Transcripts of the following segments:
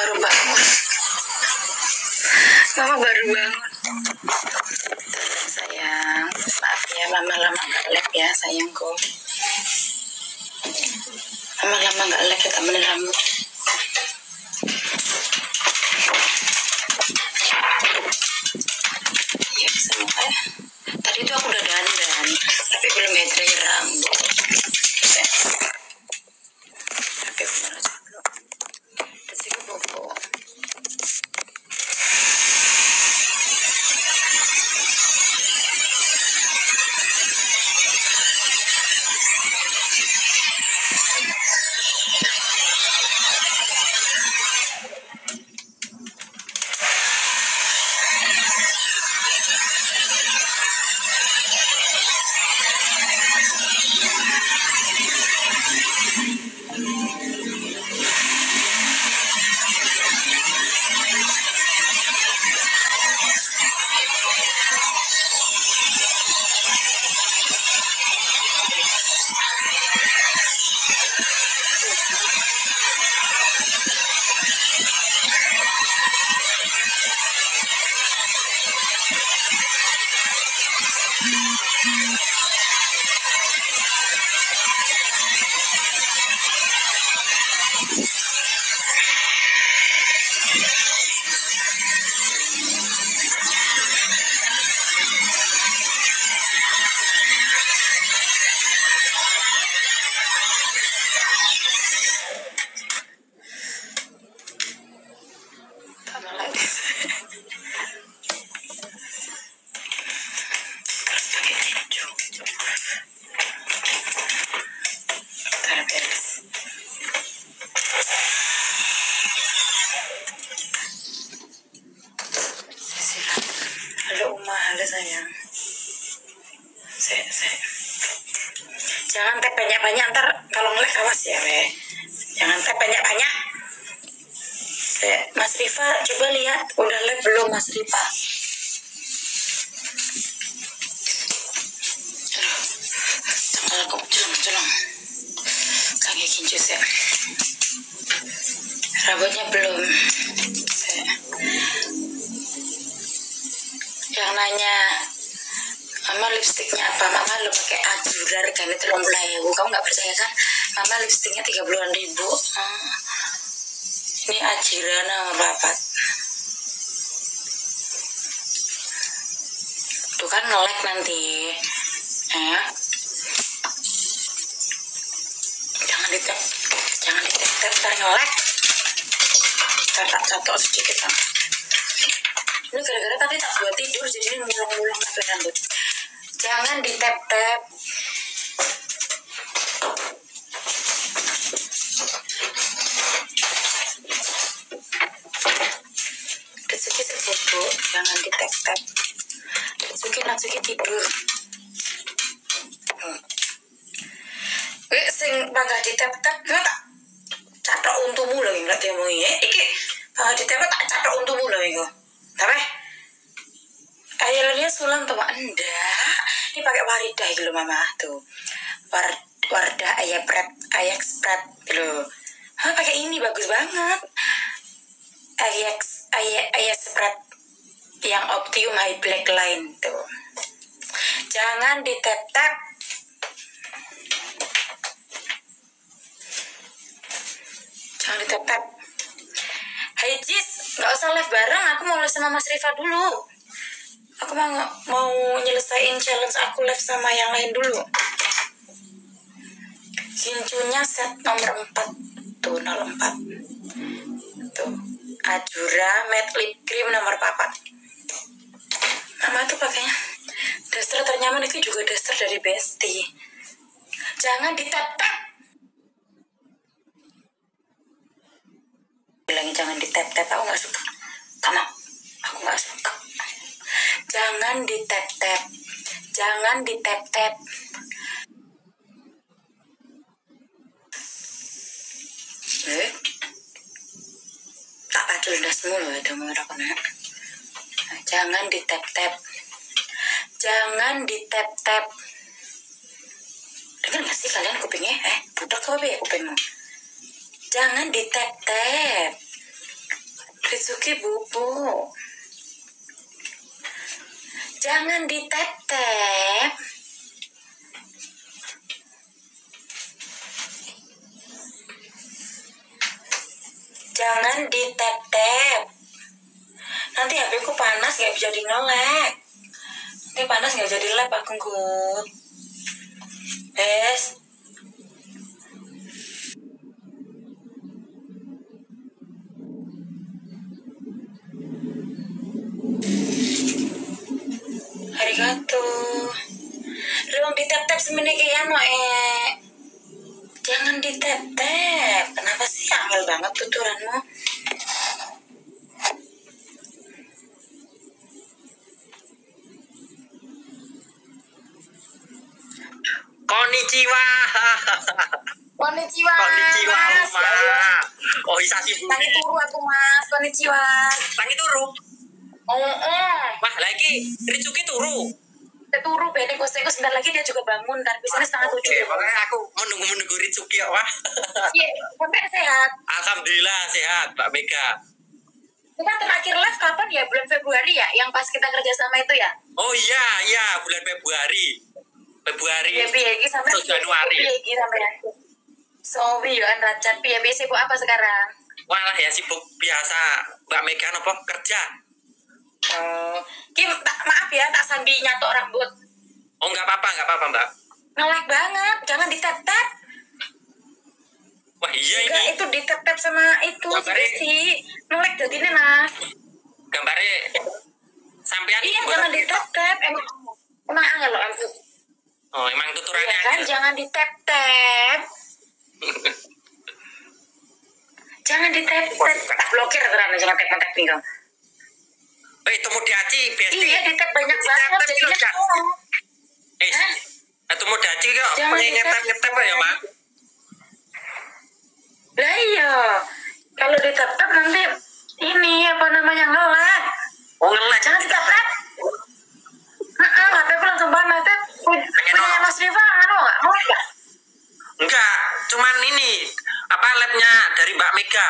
baru bangun. Mama baru bangun. Sayang maaf ya mama lama nggak lep ya sayangku. Mama lama nggak lep ya temenin rambut Catok sedikit kan. Ini gara-gara tadi tak buat tidur, jadi ini mulung-mulung sampai rambut. Jangan ditep-tep. Detsuki terbobo, jangan ditep-tep. Detsuki Natsuki tidur. Hmm. Wih, sing bangga ditep-tep, gue tak catok untumu loh, nggak temu ya. Iki bangga ditep tak catok untumu loh, itu. Tapi, ayahnya sulam tuh, enggak. Ini pakai waridah gitu mama tuh. War, wardah ayah pret, ayah pret gitu. Hah, pakai ini bagus banget. Ajax ayah ayah spread yang Optium High Black Line tuh. Jangan ditep-tep. Jangan ditep-tep. Hai Jis, nggak usah live bareng. Aku mau live sama Mas Rifa dulu. Aku mau mau nyelesain challenge aku live sama yang lain dulu. Kincunya set nomor 4 tuh 04 tuh Ajura matte lip cream nomor 4 Mama tuh pakainya daster ternyaman itu juga daster dari Besti. Jangan ditep-tep bilangin jangan ditep-tep aku nggak suka. Kamu aku nggak suka. Jangan ditep-tep jangan ditep-tep. Eh tak pacul dasmu loh itu mau kena. Jangan ditep-tep jangan ditep-tep. Dengar gak sih kalian kupingnya eh budak apa ya kupingmu jangan ditep-tep Ritsuki bubuk. Jangan ditetep. Jangan ditetep. Nanti HP ku panas gak bisa di ngelek. Nanti panas gak jadi lab aku gut. Bes. Arigato. Lu ditep-tep semene ki anu eh. Jangan ditep-tep. Kenapa sih angel banget tuturanmu? Konnichiwa. Konnichiwa. Konnichiwa, Mas. Oh, isasi Tangi turu aku mas. Konnichiwa. Tangi turu. Oh, oh. Wah, lagi Ritsuki turu. Turu bene kok saya sebentar lagi dia juga bangun dan biasanya setengah tujuh. makanya aku menunggu-menunggu Ritsuki ya, Wah. Iya, sampai sehat. Alhamdulillah sehat, Mbak Mega. Kita terakhir live kapan ya? Bulan Februari ya? Yang pas kita kerja sama itu ya? Oh iya, iya, bulan Februari. Februari. Iya, piye iki sampai Januari. Iki sampai Sorry ya, Racat. Piye sibuk apa sekarang? Walah ya sibuk biasa, Mbak Mega nopo kerja. Oh, Kim, tak, maaf ya, tak sambil nyatok rambut. Oh, nggak apa-apa, nggak apa-apa, Mbak. Ngelek banget, jangan ditep-tep. Wah, iya Enggak, ini itu ditep-tep sama itu si Gambarnya-. Ngelek jadi nih, Mas. gambarnya sampean Iya, jangan ditep-tep. Emang, emang angel loh, Ampus. Oh, emang tuturannya. Iya kan, aja. jangan ditep-tep. Jangan ditep-tep. Tak blokir terang, jangan tep-tep nih. Eh, itu mau diaci, biasa. Iya, ditep banyak banget. Jadinya. Eh, itu mau diaci kok. Pengen ngetep-ngetep ya, Mak. Lah iya, kalau ditep-tep nanti ini apa namanya ngelek. Oh, ngelek. Jangan ditep-tep. Heeh, HP aku langsung panas. Tep. Punya no. Mas Riva, anu nggak? Mau nggak? Enggak, cuman ini apa labnya dari Mbak Mega.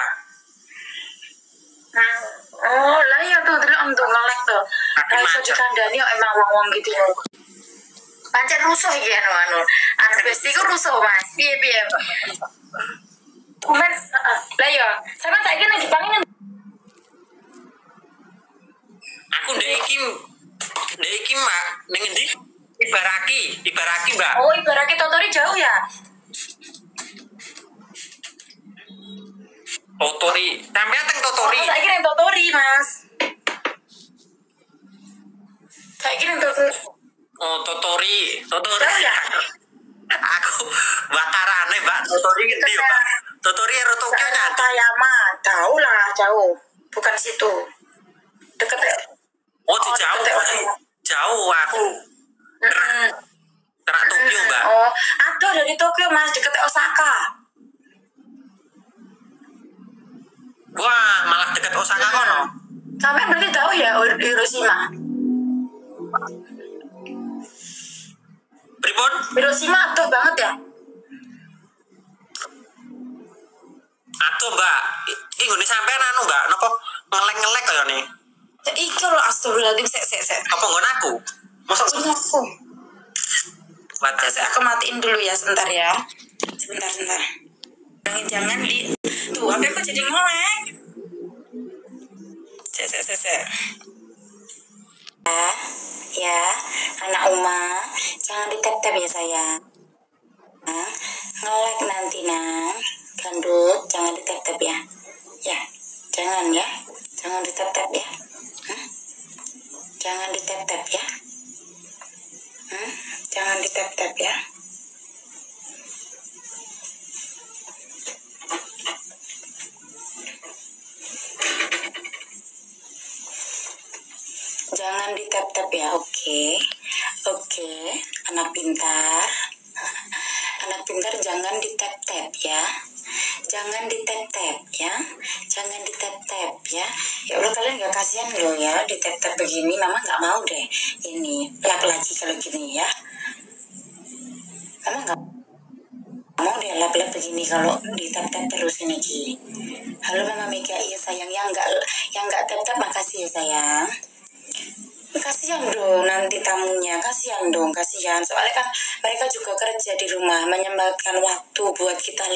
Hmm. Oh, lah iya tuh, terus untuk ngelek tuh. Aku Kalau iso macet. dikandani kok emang wong-wong gitu ya. Pancen rusuh iki anu anu. Anu besti ku rusuh, Mas. Piye piye. Ya, anak Uma, jangan ditep-tep ya sayang. Nah, ngelek nanti nang, gandut, jangan ditep-tep ya. Ya, jangan ya, jangan ditep-tep ya. Hmm? Jangan ditep-tep ya. Hmm? Jangan ditep-tep ya. Jangan ditep-tep ya, oke. Oke, anak pintar. Anak pintar jangan ditep-tep ya. Jangan ditep-tep ya. Jangan ditep-tep ya. Ya Allah kalian gak kasihan loh ya ditep-tep begini. Mama gak mau deh ini lap lagi kalau gini ya. Mama gak mau deh lap-lap begini kalau ditep-tep terus ini Ki. Rumah menyempatkan waktu buat kita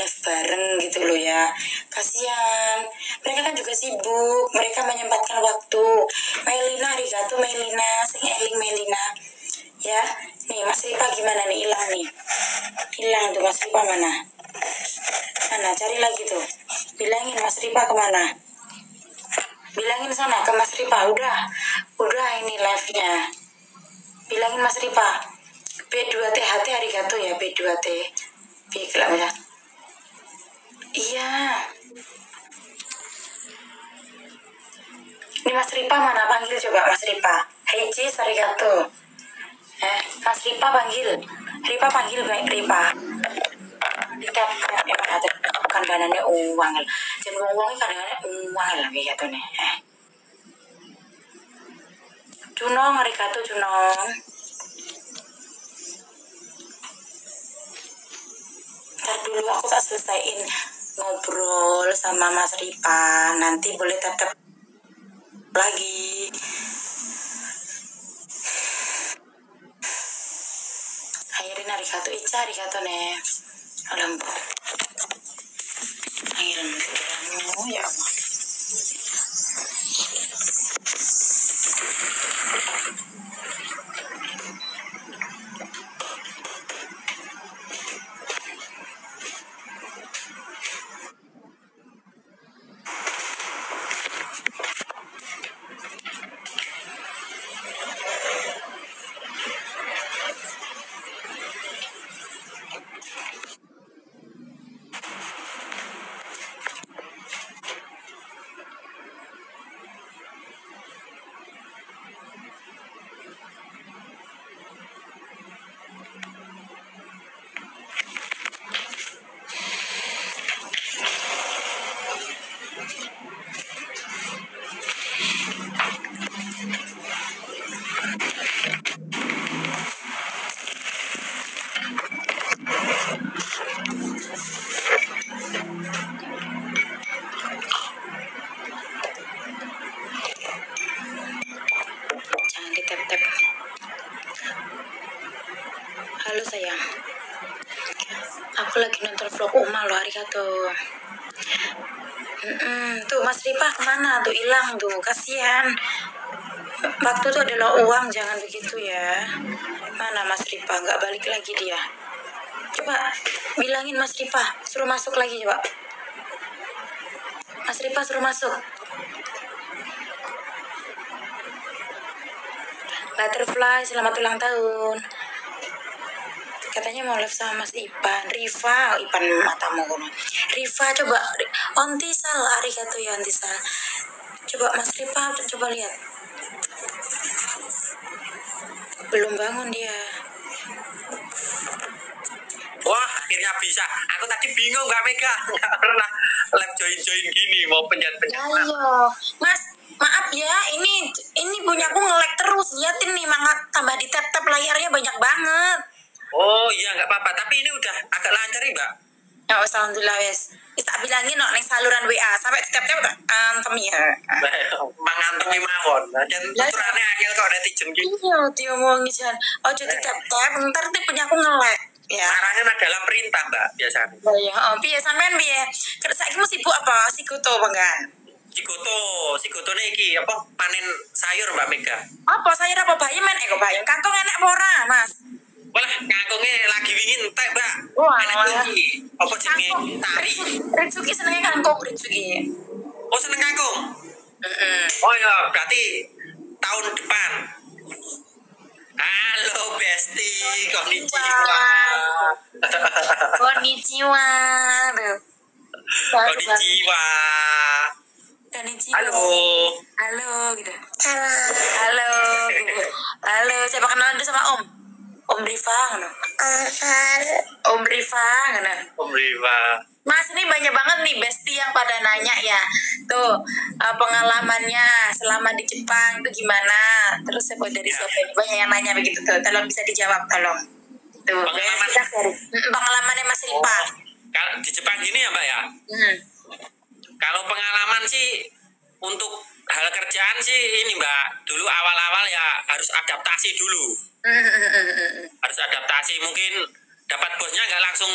kandhanane uang wong wong kadang-kadang uang lah kayak gitu nih. Eh. Cunong arigato Cunong Ntar dulu aku tak selesaiin ngobrol sama Mas Ripa. Nanti boleh tetap lagi. Airin arigato Ica arigato ne Alambo Airin oh ya Allah Jangan di tap tap. Halo sayang. Aku lagi nonton vlog Uma loh arigato. Mm-mm. Tuh Mas Ripa ke mana? Tuh hilang tuh, kasihan. Waktu tuh adalah uang, jangan begitu ya. Mana Mas Ripa? Nggak balik lagi dia. Coba bilangin Mas Ripa, suruh masuk lagi coba. Mas Ripa suruh masuk. Butterfly, selamat ulang tahun. Katanya mau live sama Mas Ipan, Riva, Ipan matamu kono. Riva coba, Ontisal, arigato ya Ontisal. Coba Mas Riva, coba lihat. Belum bangun dia. Wah, akhirnya bisa. Aku tadi bingung Kak Mega. Nggak pernah live join-join gini. Mau pencet-pencet. Ayo, Mas, maaf ya, ini ini punya aku nge-lag terus. Liatin nih, mangga tambah di tap-tap layarnya banyak banget. Oh iya, nggak apa-apa. Tapi ini udah agak lancar ya, Mbak. Ya, wes, alhamdulillah wes. Wis tak bilangin no, neng saluran WA sampai di tap-tap tak antem ya. Mangantemi mawon. Dan tuturannya angel kok netizen gitu. Iya, diomongi jangan. Oh, jadi tap-tap, ntar tuh punya aku nge-lag. Ya. Larangan adalah perintah, Mbak, biasanya. Oh iya, oh, piye sampean piye? Kerja mu sibuk apa? Sikuto banggan. Sikoto, sikoto iki apa panen sayur Mbak Mega. Apa sayur apa bayam eh kok bayam? Kangkung enak apa ora, Mas? Walah, ngangkungnya lagi wingin entek, Mbak. Wah. Enak iki. Apa jenenge tari? Ritsuki senengnya kangkung Ritsuki. Oh, seneng kangkung. Heeh. Oh ya, berarti tahun depan. Halo Besti, konnichiwa. Konnichiwa. Konnichiwa. Konnichiwa. Halo. Halo gitu. Halo. Halo. Halo, siapa kenalan dulu sama Om? Om Riva ngono. Om Riva ngono. Om Riva. Mas ini banyak banget nih besti yang pada nanya ya. Tuh eh, pengalamannya selama di Jepang itu gimana? Terus saya dari ya. siapa? Banyak yang nanya begitu tuh. Tolong bisa dijawab tolong. Tuh. Pengalaman. Ya, kita. Pengalamannya Mas Riva. Oh. Di Jepang gini ya Mbak ya. Hmm. Kalau pengalaman sih untuk hal kerjaan sih ini Mbak. Dulu awal-awal ya harus adaptasi dulu harus adaptasi mungkin dapat bosnya nggak langsung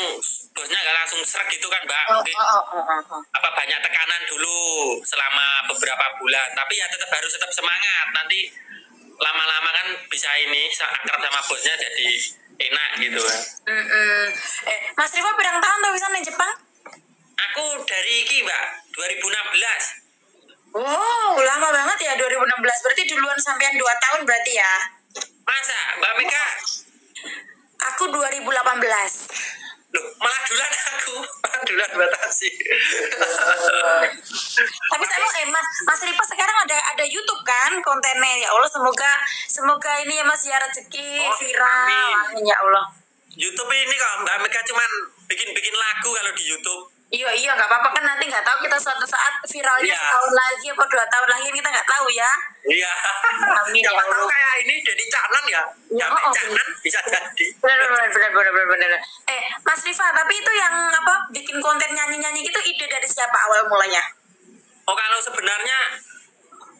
bosnya nggak langsung serak gitu kan mbak Oh, mungkin oh, oh, oh, oh, oh. apa banyak tekanan dulu selama beberapa bulan tapi ya tetap harus tetap semangat nanti lama-lama kan bisa ini akrab sama bosnya jadi enak gitu kan Mm, mm. Eh, Mas Rifa pirang tahun tuh bisa di Jepang? aku dari iki mbak 2016 Wow, lama banget ya 2016. Berarti duluan sampean 2 tahun berarti ya? Masa? Mbak Mega? Aku 2018. loh malah duluan aku. Malah duluan batasi Tapi saya mau eh Mas Mas Rifa sekarang ada ada YouTube kan kontennya? Ya Allah semoga semoga ini ya Mas ya rezeki Oh, viral. amin. Ya Allah. YouTube ini kok mbak Mega cuman bikin-bikin lagu kalau di YouTube Iya iya nggak apa-apa kan nanti nggak tahu kita suatu saat viralnya Iya. setahun lagi apa dua tahun lagi kita nggak tahu ya. iya Amin, ya tahu kayak ini jadi canan ya Ya, oh, oh. canan bisa jadi bener bener bener bener bener. Eh Mas Rifa tapi itu yang apa bikin konten nyanyi nyanyi gitu ide dari siapa awal mulanya? Oh kalau sebenarnya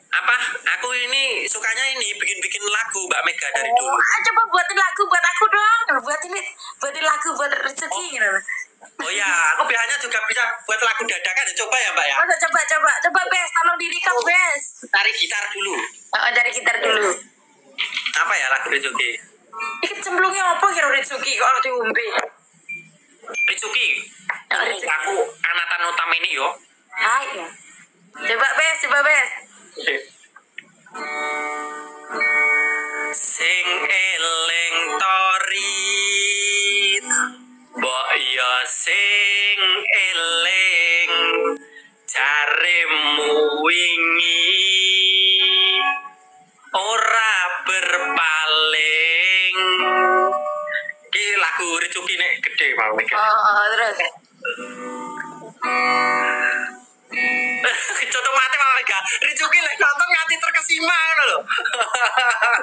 apa aku ini sukanya ini bikin-bikin lagu Mbak Mega dari dulu. Ah, coba buatin lagu buat aku dong. Buatin buatin lagu buat rezeki gitu. Oh ya, aku biasanya juga bisa buat lagu dadakan ya coba ya Mbak ya. Masa coba coba coba bes tolong direkam bes. Tarik gitar dulu. Oh, dari gitar dulu. Apa ya lagu Rizuki? Iki cemplungnya apa kira Ritsuki kok orang diumbe? Rizuki. Aku, Rizuki. aku Anatan utama ini yo. Hai. ya. Coba bes, coba bes. Sing eling torit Mbok ya sing eling Jaremu wingi. Ora berpaling. Iki lagu Ricuki nek gede mau Oh, oh, terus. Contoh Mega Ricuki lek nonton nganti terkesima ngono lho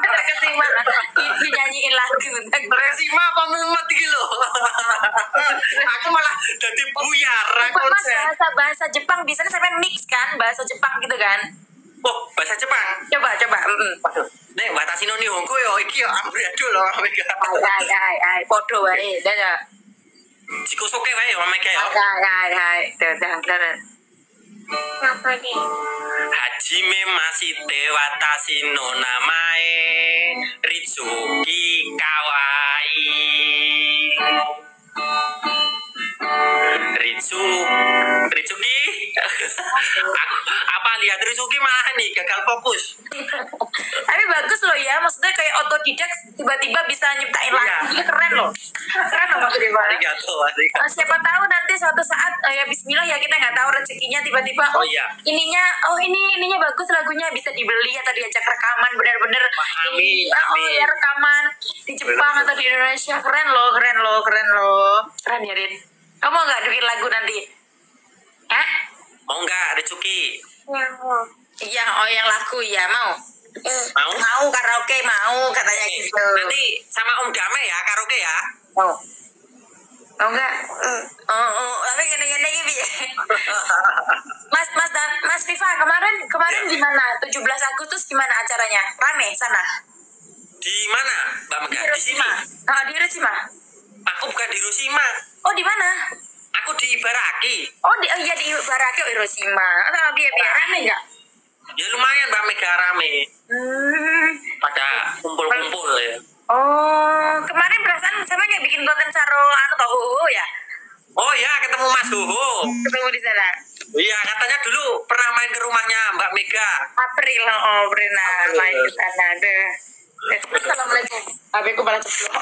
Terkesima Di- dinyanyiin lagu. Terkesima apa mumet iki lho Aku malah jadi buyar konser bahasa bahasa Jepang biasanya sampai mix kan bahasa Jepang gitu kan? Oh, bahasa Jepang. Coba coba. Mm. Waduh, nek batasi no nihongo yo iki yo ambrado lho Mega. Hai hai hai hai podo wae. Dah. Jiko soke wae yo Mega yo. Hai hai hai. Dah dah dah. Apa nih? Hajime masih watashi no namae Ritsuki Kawai. Ritsu aku apa lihat Ritsuki malah nih gagal fokus. Tapi bagus loh ya, maksudnya kayak otodidak tiba-tiba bisa nyiptain lagu, Iya. Keren loh. Keren loh arigato Nah, siapa tahu nanti suatu saat ya Bismillah ya kita nggak tahu rezekinya tiba-tiba Oh, oh, iya. ininya oh ini ininya bagus lagunya bisa dibeli atau diajak rekaman bener-bener ini oh ya rekaman di Jepang atau di Indonesia. Keren loh keren loh keren loh. Keren ya Rin. Kamu nggak bikin lagu nanti? Hah? Mau nggak Ritsuki Iya, oh yang lagu ya mau. mau Mau karaoke mau katanya gitu. nanti sama Om Dame ya karaoke ya Mau. Mau enggak? Oh, oh, tapi gini-gini ya. Mas Mas dan Mas Rifa kemarin kemarin Ya. gimana? 17 Agustus gimana acaranya? Rame sana. di mana Mbak Mega di sini Hiroshima. Oh, di Hiroshima. aku bukan di Hiroshima Oh, di mana? Aku di Ibaraki Oh, di oh, iya di Barake oh, Hiroshima. Oh, biar biar rame enggak? ya lumayan Mbak Mega rame Hmm. pada kumpul-kumpul ya Oh, kemarin perasaan sama nggak bikin konten saro anu toh Huhu ya? oh ya ketemu Mas Hugo Ketemu di sana. iya katanya dulu pernah main ke rumahnya Mbak Mega April oh pernah April. main ke sana deh. Assalamualaikum. HP ku malah ceplok.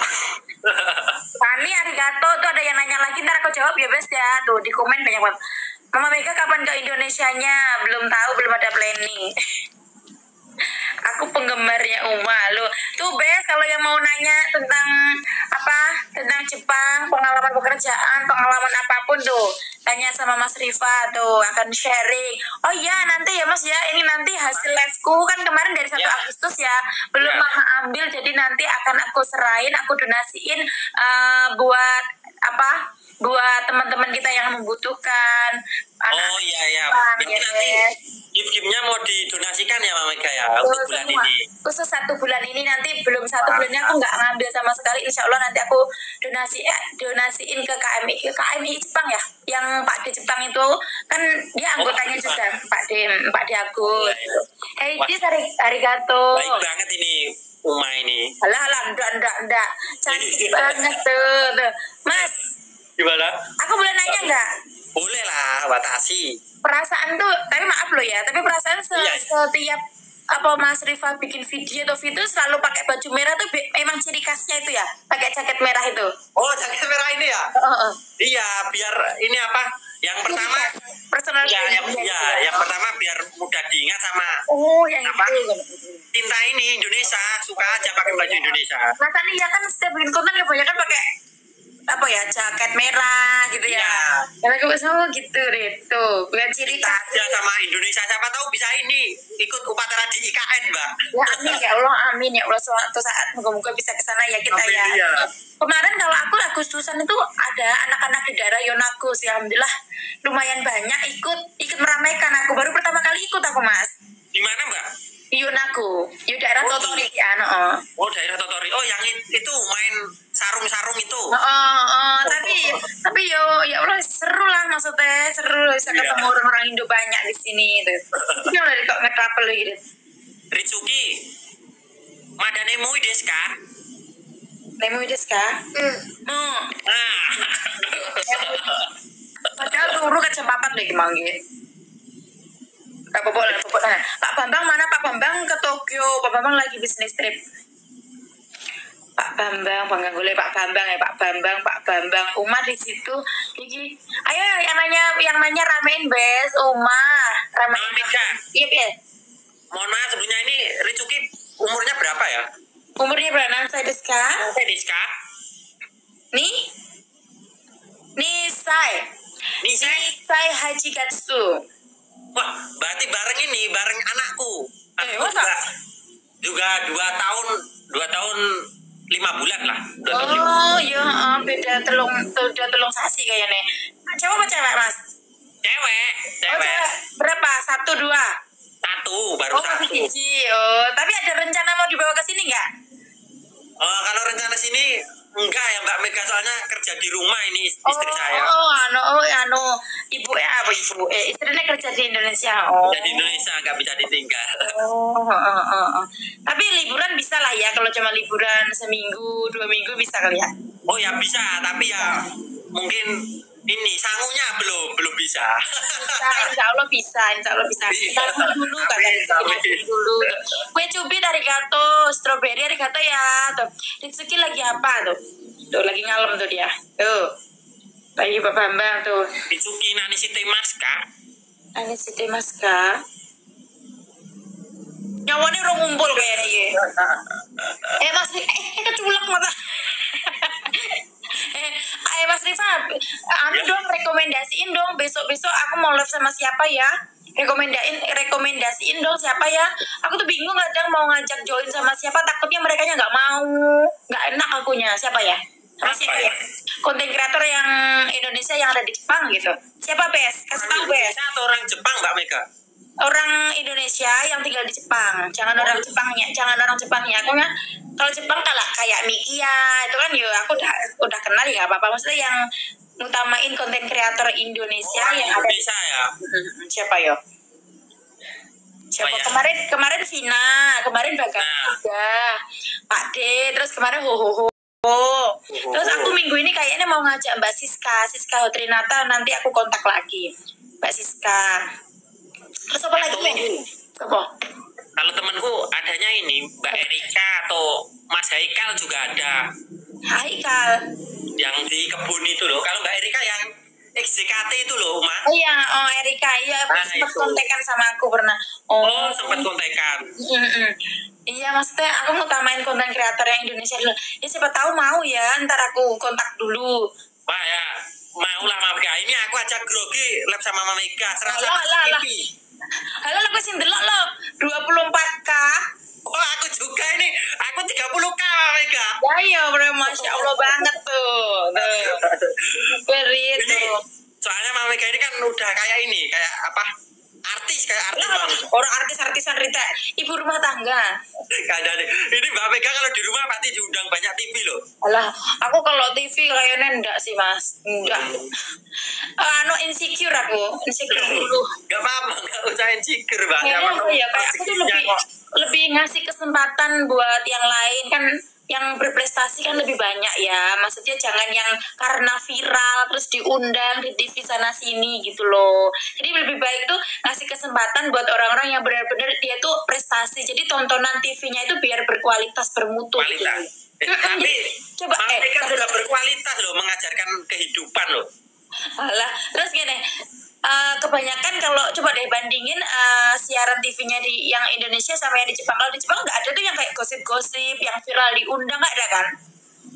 Fani arigato tuh ada yang nanya lagi ntar aku jawab ya bes ya tuh di komen banyak banget. Mama Mega kapan ke Indonesianya? Belum tahu belum ada planning. Aku penggemarnya Uma lo. Tuh Bes kalau yang mau nanya tentang apa tentang Jepang, pengalaman pekerjaan, pengalaman apa pun tuh tanya sama Mas Rifa tuh akan sharing. Oh iya nanti ya Mas ya ini nanti hasil liveku kan kemarin dari 1 Ya. Agustus ya belum Ya. mama ambil jadi nanti akan aku serahin aku donasiin eh, buat apa buat teman-teman kita yang membutuhkan Oh iya iya. Ya, nanti guys. gift-giftnya mau didonasikan ya Mama Mega ya untuk bulan semua. ini. Khusus satu bulan ini nanti belum satu bulannya aku nggak ngambil sama sekali. Insya Allah nanti aku donasi eh, donasiin ke KMI ke KMI Jepang ya. Yang Pak D Jepang itu kan dia anggotanya Jepang. juga Pak D Pak D Agus. Iya, iya. Hey, Jis hari arigato. Baik banget ini Uma ini. Alah alah enggak enggak enggak. Cantik banget tuh, tuh. Mas, Gimana? aku boleh nanya enggak? Boleh lah, batasi. perasaan tuh tapi maaf loh ya tapi perasaan se- Iya. setiap apa Mas Rifa bikin video atau video selalu pakai baju merah tuh emang ciri khasnya itu ya pakai jaket merah itu Oh, jaket merah ini ya? oh, oh. Iya, biar ini apa? Yang pertama personal ya, yang, ya, gitu yang pertama biar mudah diingat sama oh yang Apa? itu cinta ini Indonesia, suka aja pakai baju Indonesia. Mas Ani ya kan setiap bikin konten kebanyakan pakai apa ya jaket merah gitu ya Iya. karena aku oh gitu deh tuh bukan ciri khas aja sama Indonesia, siapa tahu bisa ini ikut upacara di IKN, Mbak. Ya amin ya Allah, amin ya Allah suatu saat moga-moga bisa ke sana ya kita Amin, ya. iya. Kemarin kalau aku Agustusan itu ada anak-anak di daerah Yonagus ya alhamdulillah lumayan banyak ikut ikut meramaikan aku baru pertama kali ikut aku Mas Di mana, Mbak? Di Yonago di daerah Oh, Totori ya no. oh. Oh, daerah Totori. Oh, yang itu main sarung-sarung itu. Oh, oh, oh, tapi tapi yo ya Allah seru lah maksudnya seru bisa Iya. ketemu orang-orang Indo banyak di sini itu. Itu udah kok nge-travel gitu. Ritsuki, Madanemu desu ka? Nemu desu ka? Hmm. Ah. Padahal turu ke jam 4 lagi manggil. Pak Bobol, Pak Bobol. Nah, Pak Bambang mana? Pak Bambang ke Tokyo. Pak Bambang lagi bisnis trip. Pak Bambang, bangga gue Pak Bambang ya Pak Bambang, Pak Bambang, Uma di situ. Jadi, ayo yang nanya, yang nanya ramein bes, Uma, ramein. Mega, Iya, iya. mohon maaf sebelumnya ini Ritsuki umurnya berapa ya? Umurnya berapa saya deska? Sampai desu ka? Nih, nih saya, Nih saya, saya Haji Gatsu. Wah berarti bareng ini, bareng anakku. Eh, masa? juga, juga dua tahun, dua tahun lima bulan lah. Dua tahun lima. Oh iya, oh, beda telung beda telung sasi kayaknya. Cewek apa cewek mas? Cewek, Oh, cewek. cewek. Berapa? Satu dua? Satu, baru Oh satu. Oh, tapi ada rencana mau dibawa ke sini nggak? Oh, kalau rencana sini enggak ya Mbak Mega soalnya kerja di rumah ini is- Oh, istri saya. oh, anu, oh, anu, ibu eh apa ibu? Eh, istrinya kerja di Indonesia. Oh. Kerja di Indonesia nggak bisa ditinggal. Oh, oh, oh, oh. Tapi liburan bisa lah ya kalau cuma liburan seminggu, dua minggu bisa kali ya. Oh ya bisa, tapi ya mungkin ini sangunya belum belum bisa. Bisa, insya Allah bisa, insya Allah bisa. Kita dulu kan, Amin, kita dulu. Kue cubit dari gato, strawberry dari gato ya. Tuh, Ritsuki lagi apa tuh? Tuh lagi ngalem tuh dia. Tuh, lagi Pak Bambang tuh. Itsuki nani si Temaska. Ini si Temaska. Nyawanya orang ngumpul kayaknya ya. Eh Mas, Ri- eh, eh keculak mata. Eh, eh Mas Rifa, anu Ya. dong rekomendasiin dong besok-besok aku mau live sama siapa ya? Rekomendain, rekomendasiin dong siapa ya? Aku tuh bingung kadang mau ngajak join sama siapa, takutnya mereka nggak mau, nggak enak akunya. Siapa ya? Sama Apa siapa ya? ya? Konten kreator yang Indonesia yang ada di Jepang gitu. Siapa Bes? Kasih tahu Bes atau orang Jepang Mbak Mega? orang Indonesia yang tinggal di Jepang jangan orang Jepangnya jangan orang Jepangnya aku nggak kalau Jepang kalah kayak Mikia itu kan ya aku udah udah kenal ya apa apa maksudnya yang ngutamain konten kreator Indonesia Orang yang ada di Indonesia ya. Hmm, siapa yo siapa Oh, ya. kemarin kemarin Vina kemarin Bagas Nah. Pak D terus kemarin ho ho ho Terus aku minggu ini kayaknya mau ngajak Mbak Siska, Siska Hotrinata nanti aku kontak lagi. Mbak Siska. Terus apa lagi? Apa? Kalau temanku adanya ini Mbak Erika atau Mas Haikal juga ada Hai Kal. yang di kebun itu loh. Kalau Mbak Erika yang XJKT itu loh, Ma. Oh iya, oh Erika, iya Ah, sempat itu. kontekan sama aku pernah. Oh, sempat kontekan. Iya maksudnya aku ngutamain konten kreator yang Indonesia dulu. Ya siapa tahu mau ya, ntar aku kontak dulu. Wah ya, maulah Mama Mega. Ini aku ajak grogi lab sama Mama Mega. Serasa Alah, alah, alah. Halo aku sing delok lo 24k. Oh, aku juga ini. Aku 30k Mama Mega. Ya iya bro, masya Allah banget tuh. Tuh. Beri Ini tuh. soalnya Mama Mega ini kan udah kayak ini, kayak apa? Artis kayak artis banget. orang artis-artisan Rita, ibu rumah tangga. Ada nih. Ini Mbak Mega kalau di rumah pasti diundang banyak TV loh. Alah, aku kalau TV kayaknya enggak sih mas, enggak. Ah, no insecure aku, insecure dulu. Gak apa-apa, gak usah insecure Mbak. Tahu ya kayak aku tuh lebih lebih ngasih kesempatan buat yang lain kan yang berprestasi kan lebih banyak ya maksudnya jangan yang karena viral terus diundang di TV sana sini gitu loh jadi lebih baik tuh ngasih kesempatan buat orang-orang yang benar-benar dia tuh prestasi jadi tontonan TV-nya itu biar berkualitas bermutu gitu. kualitas. Eh, Mm-mm, tapi coba eh tar sudah berkualitas loh, mengajarkan kehidupan loh. Alah, terus gini, eh, kebanyakan kalau coba deh bandingin eh, siaran TV-nya di yang Indonesia sama yang di Jepang. Kalau di Jepang nggak ada tuh yang kayak gosip-gosip, yang viral diundang nggak ada kan?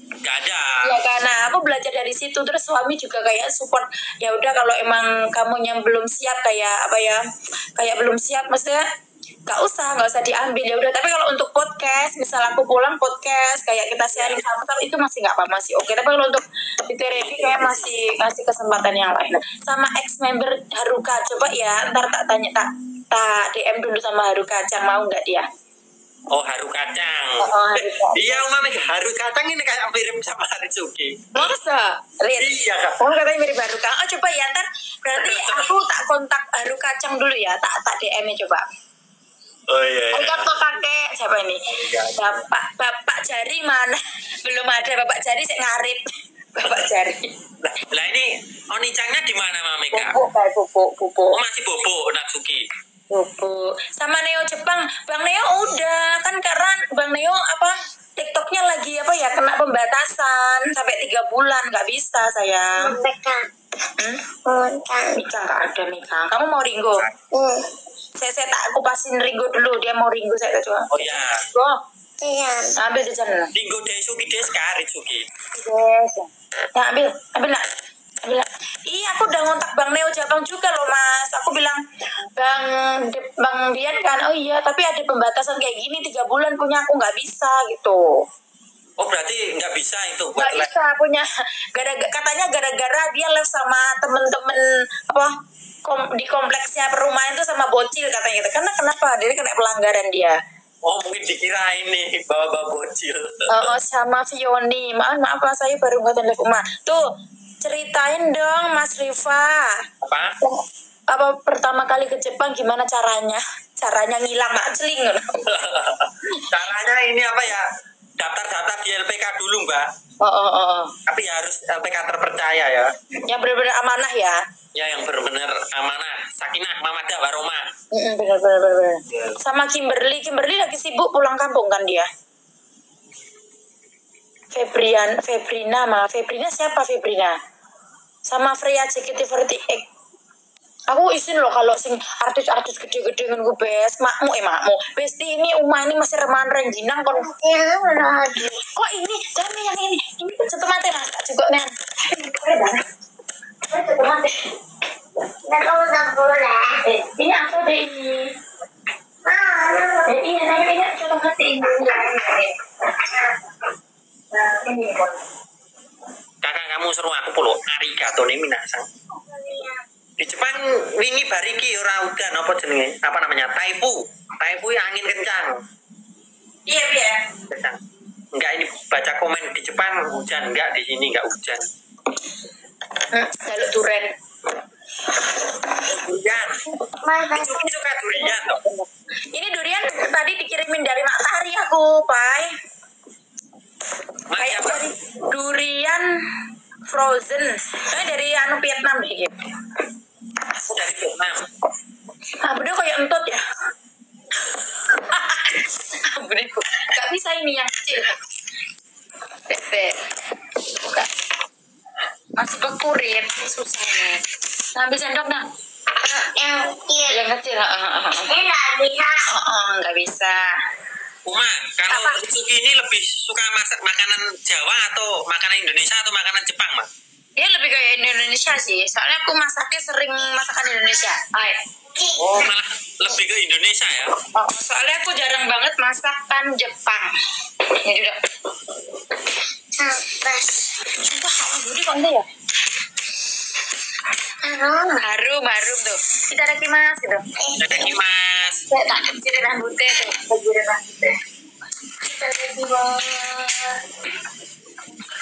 Gak ada. Ya karena aku belajar dari situ. Terus suami juga kayak support. Ya udah kalau emang kamu yang belum siap kayak apa ya, kayak belum siap, maksudnya nggak usah nggak usah diambil ya udah tapi kalau untuk podcast misal aku pulang podcast kayak kita sharing sama-sama itu masih nggak apa masih oke tapi kalau untuk di terapi kayak masih ngasih kesempatan yang lain sama ex member Haruka coba ya ntar tak tanya tak tak DM dulu sama Haruka Cang mau nggak dia Oh haru kacang. Oh, haru kacang. Iya Mbak Mega, haru kacang ini kayak mirip sama Haritsuki. masa lihat Iya kak. Kamu katanya mirip Haruka. Oh coba ya ntar berarti aku tak kontak Haruka Cang dulu ya, tak tak DM nya coba. Oh iya. Aku kan kakek siapa ini? Bapak Bapak Jari mana? Belum ada Bapak Jari saya ngarip. Bapak Jari. Lah, ini Onicangnya di mana Mbak Mega? Pupuk kayak pupuk Oh pupuk masih bobo Natsuki. pupuk. Sama Neo Jepang, Bang Neo udah kan karena Bang Neo apa TikToknya lagi apa ya kena pembatasan sampai tiga bulan nggak bisa sayang. Meka. Hmm? Meka. Mika nggak ada Mika. Kamu mau Ringo? Hmm. Saya saya tak kupasin Ringo dulu dia mau Ringo saya coba. Oh iya. go. Iya. ambil jajan lah Linggo Desuki Deska Haritsuki. yes. Ya ambil ambil nak ambil nak iya aku udah ngontak Bang Neo Jepang juga loh mas. Aku bilang Bang De- Bang Bian kan? Oh iya tapi ada pembatasan kayak gini tiga bulan punya aku nggak bisa gitu. Oh berarti nggak bisa itu buat nggak bisa punya. Gara katanya gara-gara dia live sama temen-temen apa kom, di kompleksnya perumahan itu sama bocil katanya gitu karena kenapa dia kena pelanggaran dia Oh mungkin dikira ini bawa-bawa bocil. Oh, oh, sama Fioni. Maaf, maaf Mas, saya baru ngeliatin live Uma. Tuh, ceritain dong Mas Riva. Apa? Apa pertama kali ke Jepang gimana caranya? Caranya ngilang mak celing. Caranya ini apa ya? Daftar-daftar di LPK dulu mbak. Oh, oh, oh, oh. Tapi ya harus LPK terpercaya ya. Yang benar-benar amanah ya. Ya yang benar-benar amanah. Sakinah, Mamadah, Waroma. Mm, benar, benar, benar, benar. Sama Kimberly. Kimberly lagi sibuk pulang kampung kan dia. Febrian, Febrina mah. Febrina siapa Febrina? Sama Freya JKT48. Aku izin loh kalau sing artis-artis gede-gede dengan gue bes. Makmu eh makmu. Besti ini Uma ini masih remahan renjinang kon. Lagi? kok ini? Dami yang ini. Ini satu mati mas. Tak juga nen satu mati. Dan kamu tak boleh. eh, ini aku deh ini. Iya nah, ini satu mati. Ini nah ini Kakak kamu seru aku puluh arigato nih minasang. Di Jepang wingi bariki ora udan apa jenenge? Apa namanya? Taifu. Taifu yang angin kencang. iya iya Kencang. Enggak ini baca komen di Jepang hujan, enggak di sini enggak hujan. hmm, jaluk duren Durian. Suki suka durian loh. ini durian tadi dikirimin dari Mak Tari aku pai kayak dari durian frozen kayak dari anu Vietnam deh gitu Aku dari Vietnam. ah bener kayak entut ya ah bener Bu. gak bisa ini yang kecil Bebe. buka masih bekurit susah nih nah, ambil sendok nah yang kecil. yang kecil ah, ah, ah, ah. Ini nggak bisa. Oh, oh, nggak bisa Uma, kalau Apa? Suki ini lebih suka masak makanan Jawa atau makanan Indonesia atau makanan Jepang, Mak? Dia lebih kayak Indonesia sih soalnya aku masaknya sering masakan Indonesia Ay. Oh, malah lebih ke Indonesia ya. Oh, soalnya aku jarang banget masakan Jepang ini Sampas. sumpah kamu Budi kok enggak ya Harum. harum harum tuh kita ada kimas gitu Dadah Mas. kayak tak kecilin rambutnya tuh kecilin rambutnya kita ada kimas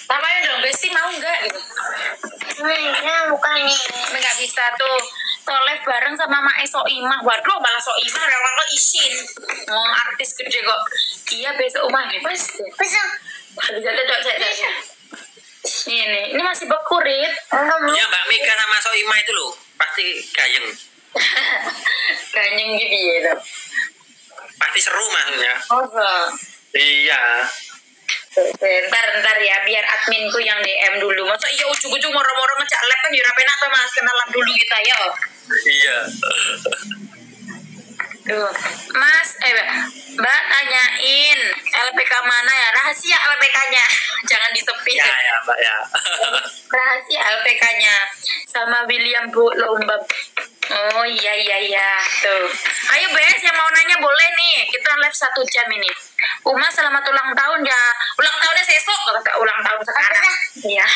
Namanya dong, Besti mau nggak gitu? Mana bukannya? Tapi nggak bisa tuh Toleh bareng sama Mak Eso Imah Waduh malah so Imah kok isin Mau artis gede kok Iya besok Umah nih Mas Bisa. Bisa cocok saya saya Ini, ini masih bekurit Enggak mau. Iya Mbak Mega sama Soima itu loh. Pasti gayeng. Ganyeng gitu ya Pasti seru maksudnya. Masa Iya. Ntar, ntar ya, biar adminku yang DM dulu. Masa iya ujung-ujung moro-moro ngecak lab kan ya penak tuh mas, kenalan dulu kita ya. Iya. Tuh, mas, eh mbak tanyain LPK mana ya? Rahasia LPK-nya, jangan disepit. Ya ya Mbak ya. Rahasia LPK-nya sama William Bu Lomba. Oh iya iya iya tuh. Ayo Bes yang mau nanya boleh nih. Kita live satu jam ini. Uma selamat ulang tahun ya. Ulang tahunnya besok kata ulang tahun sekarang. Iya.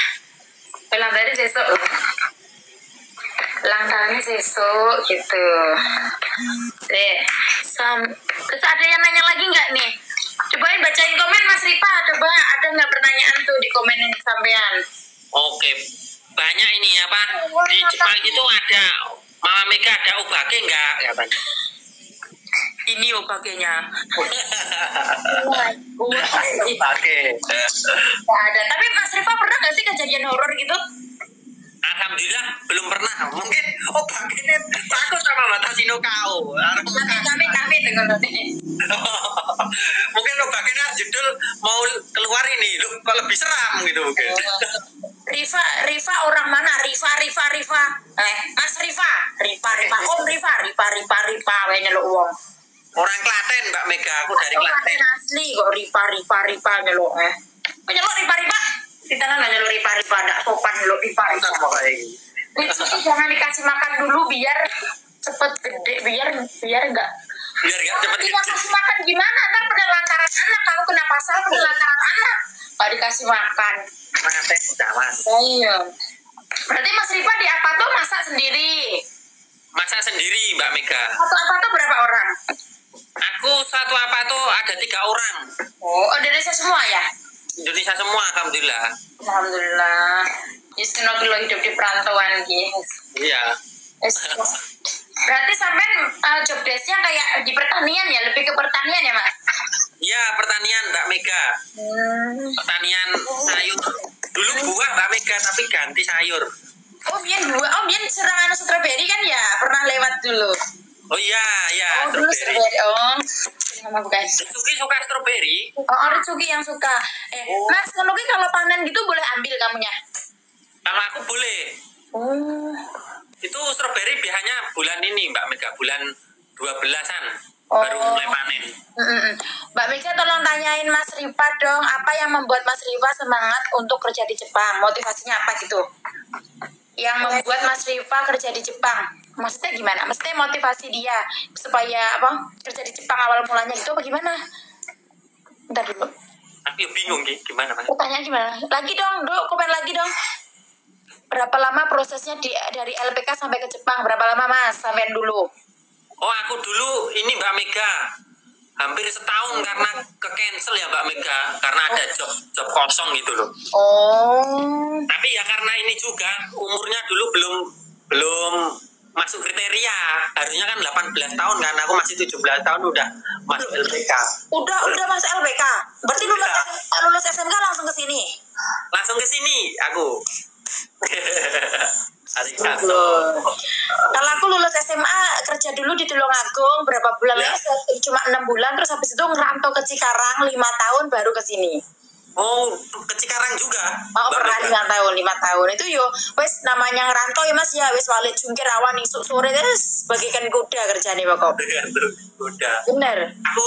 Ulang tahunnya besok. Ulang tahunnya besok gitu. Sih. Sam. Terus ada yang nanya lagi nggak nih? Cobain bacain komen Mas Ripa. Coba ada nggak pertanyaan tuh di komen yang sampean? Oke. Banyak ini apa di Jepang itu ada Mama Mega ada obake enggak katanya. Ini obakenya. Obake. Nggak ada. Tapi Mas Rifa pernah nggak sih kejadian horor gitu? Alhamdulillah belum pernah. Mungkin obakenya takut sama Watasino kau. Tapi kami kami dengan nanti. mungkin obakenya judul mau keluar ini loh kok lebih seram gitu mungkin. Rifa, Rifa orang mana? Rifa, Rifa, Rifa. Eh, Mas Rifa, Rifa, Rifa, Om Rifa, Rifa, Rifa, Rifa, lo uang. Orang Klaten Mbak Mega, aku dari Klaten. Klaten asli kok Rifa, Rifa nyelok eh. Kok nyelok Rifa? Kita nggak nyelok Rifa, Rifa, nggak sopan pokoknya ini. Rizky jangan dikasih makan dulu biar cepet gede, biar biar enggak Biar gak cepet Tidak kasih makan gimana? Ntar penelantaran anak. Kamu kena pasal penelantaran anak. Gak dikasih makan. Klaten udah mas. Iya. Berarti Mas Rifa di apa tuh masak sendiri? Masak sendiri Mbak Mega. Satu apa tuh berapa orang? Aku satu apa tuh ada tiga orang. Oh, Indonesia semua ya? Indonesia semua Alhamdulillah. Alhamdulillah. Justino kilo hidup di perantauan guys. Iya. Yes. Berarti sampean uh, job desk-nya kayak di pertanian ya, lebih ke pertanian ya mas? Iya pertanian Mbak Mega. Hmm. Pertanian sayur. Dulu buah Mbak Mega tapi ganti sayur. Oh, Bian dua. Oh, Bian serangan strawberry kan ya? Pernah lewat dulu. Oh iya, iya, Oh, dulu strawberry. strawberry. Oh, nama bukan. Suki suka strawberry. Oh, orang Suki yang suka. Eh, Mas, kalau ki kalau panen gitu boleh ambil kamunya. Kalau aku boleh. Oh. Itu strawberry biasanya bulan ini Mbak Mega, bulan 12-an Oh. baru mulai panen. Mbak Mega tolong tanyain Mas Rifa dong, apa yang membuat Mas Rifa semangat untuk kerja di Jepang? Motivasinya apa gitu? Yang membuat Mas Rifa kerja di Jepang? Maksudnya gimana? Maksudnya motivasi dia supaya apa? Kerja di Jepang awal mulanya gitu apa gimana? Bentar dulu. Aku bingung Ki, gimana Mas? Pertanyaan gimana? Lagi dong, Dok, komen lagi dong. Berapa lama prosesnya di, dari LPK sampai ke Jepang? Berapa lama Mas? Sampai dulu. Oh aku dulu ini Mbak Mega hampir setahun karena ke cancel ya Mbak Mega karena ada job job kosong gitu loh. Oh. Tapi ya karena ini juga umurnya dulu belum belum masuk kriteria. Harusnya kan 18 tahun kan aku masih 17 tahun udah masuk LPK. Udah udah masuk LPK. Berarti lulus Udah. lulus SMK langsung ke sini. Langsung ke sini aku. Kalau aku lulus SMA kerja dulu di Tulungagung berapa bulan Ya. Cuma enam bulan terus habis itu ngerantau ke Cikarang lima tahun baru ke sini. Oh, ke Cikarang juga. Oh Mbak pernah lima tahun lima tahun itu yo wes namanya ngerantau ya mas ya wes wale jungkir awan isuk sore terus bagikan kuda kerja nih pokok. Udah. Bener. aku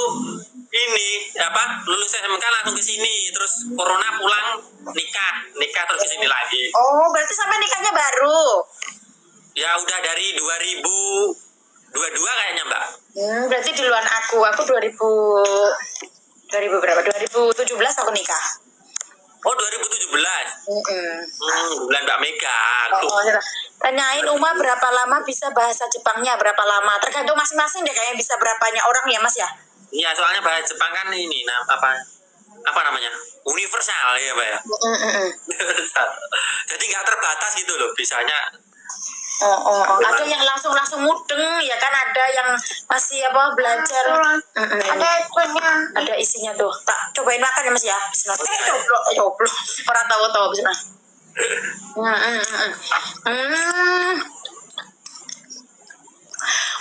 ini apa lulus SMK langsung ke sini terus corona pulang nikah nikah terus ke sini lagi Oh berarti sampai nikahnya baru. ya udah dari 2022 kayaknya mbak Hmm, berarti duluan aku. Aku 2000 2000 berapa? 2017 aku nikah. Oh 2017. Mm-mm. Hmm, bulan Mbak Mega. Oh, oh, tanyain Uma berapa lama bisa bahasa Jepangnya berapa lama tergantung masing-masing deh kayaknya bisa berapanya orang ya mas ya Iya soalnya bahasa Jepang kan ini nah, apa apa namanya universal ya Mbak ya. Mm-mm. Universal. Jadi nggak terbatas gitu loh bisanya. Oh, oh, oh. ada yang langsung langsung mudeng ya kan? Ada yang masih apa belajar. Ada punya. ada isinya tuh. Tak cobain makan ya mas ya? Eh coblok. Eh coblok. Orang tahu tahu. Hmm.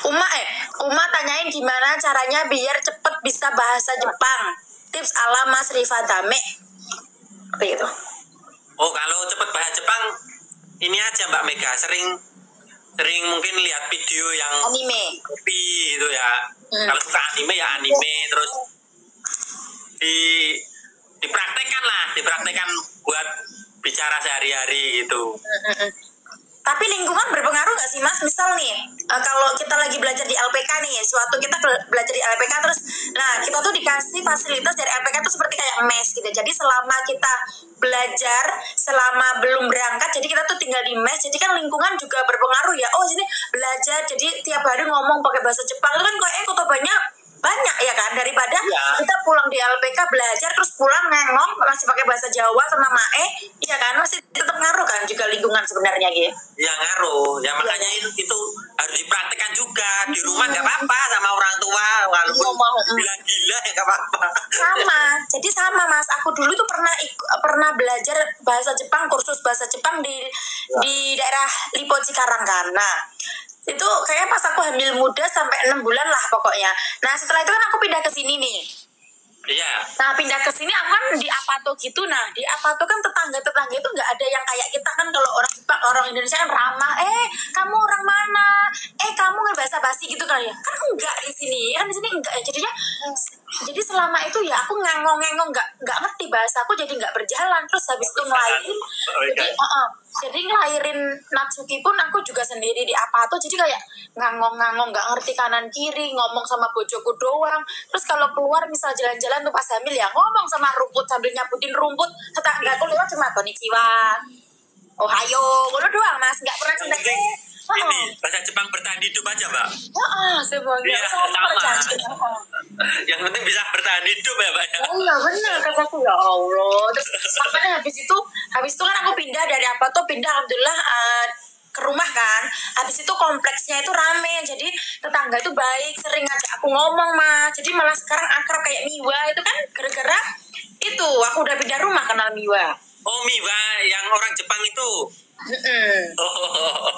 Uma eh Uma tanyain gimana caranya biar cepet bisa bahasa Jepang. Tips ala Mas Rifadame begitu Oh kalau cepet bahasa Jepang ini aja Mbak Mega. Sering sering mungkin lihat video yang anime kopi gitu ya. Hmm. Kalau suka anime ya anime terus di dipraktekkan lah, dipraktekkan buat bicara sehari-hari gitu. Tapi lingkungan berpengaruh nggak sih mas? Misal nih, eh, kalau kita lagi belajar di LPK nih, suatu kita bel- belajar di LPK terus, nah kita tuh dikasih fasilitas dari LPK tuh seperti kayak mes gitu. Jadi selama kita belajar, selama belum berangkat, jadi kita tuh tinggal di mes. Jadi kan lingkungan juga berpengaruh ya. Oh sini belajar, jadi tiap hari ngomong pakai bahasa Jepang itu kan kayaknya kotobanya banyak ya kan? Daripada Iya. kita pulang di LPK belajar terus pulang ngomong masih pakai bahasa Jawa sama Mae iya kan? Masih tetap ngaruh kan juga lingkungan sebenarnya gitu Ya ngaruh, ya makanya itu, itu harus dipraktekkan juga. Di rumah nggak apa-apa sama orang tua walaupun mm. bilang gila ya nggak apa-apa. sama. Jadi sama mas. Aku dulu tuh pernah pernah belajar bahasa Jepang kursus bahasa Jepang di di daerah Lipo Cikarang kan. Nah itu kayaknya pas aku hamil muda sampai enam bulan lah pokoknya. Nah setelah itu kan aku pindah ke sini nih. Iya, Nah pindah ke sini aku kan di Apato gitu. Nah di Apato kan tetangga-tetangga itu nggak ada yang kayak kita kan. Kalau orang orang Indonesia kan ramah. Eh kamu orang mana? Eh kamu nggak bahasa basi gitu kan ya? Kan enggak di sini. Kan di sini enggak ya Jadinya Jadi selama itu ya aku ngengong-ngengong. Nggak nggak ngerti bahasa aku jadi nggak berjalan. Terus habis itu ngelahirin Oh, Jadi iya. uh, uh, jadi ngelahirin Natsuki pun aku juga sendiri di Apato Jadi kayak ngangong-ngangong nggak ngerti kanan kiri Ngomong sama bojoku doang. Terus kalau keluar misal jalan-jalan tuh pas hamil ya Ngomong sama rumput sambil nyabutin rumput Tetanggaku lewat cuma konnichiwa. Ohayo Ngono doang mas. Nggak pernah penting ini bahasa Jepang bertahan hidup aja mbak. Heeh, semuanya Iya, sama. Yang penting bisa bertahan hidup ya mbak ya. Oh iya bener kataku ya Allah. Terus makanya habis itu habis itu kan aku pindah dari apa tuh pindah alhamdulillah eh, ke rumah kan. Habis itu kompleksnya itu rame. Jadi tetangga itu baik, sering ngajak aku ngomong mah. Jadi malah sekarang akrab kayak Miwa itu kan gara-gara itu aku udah pindah rumah kenal Miwa. Oh Miwa yang orang Jepang itu. Oh,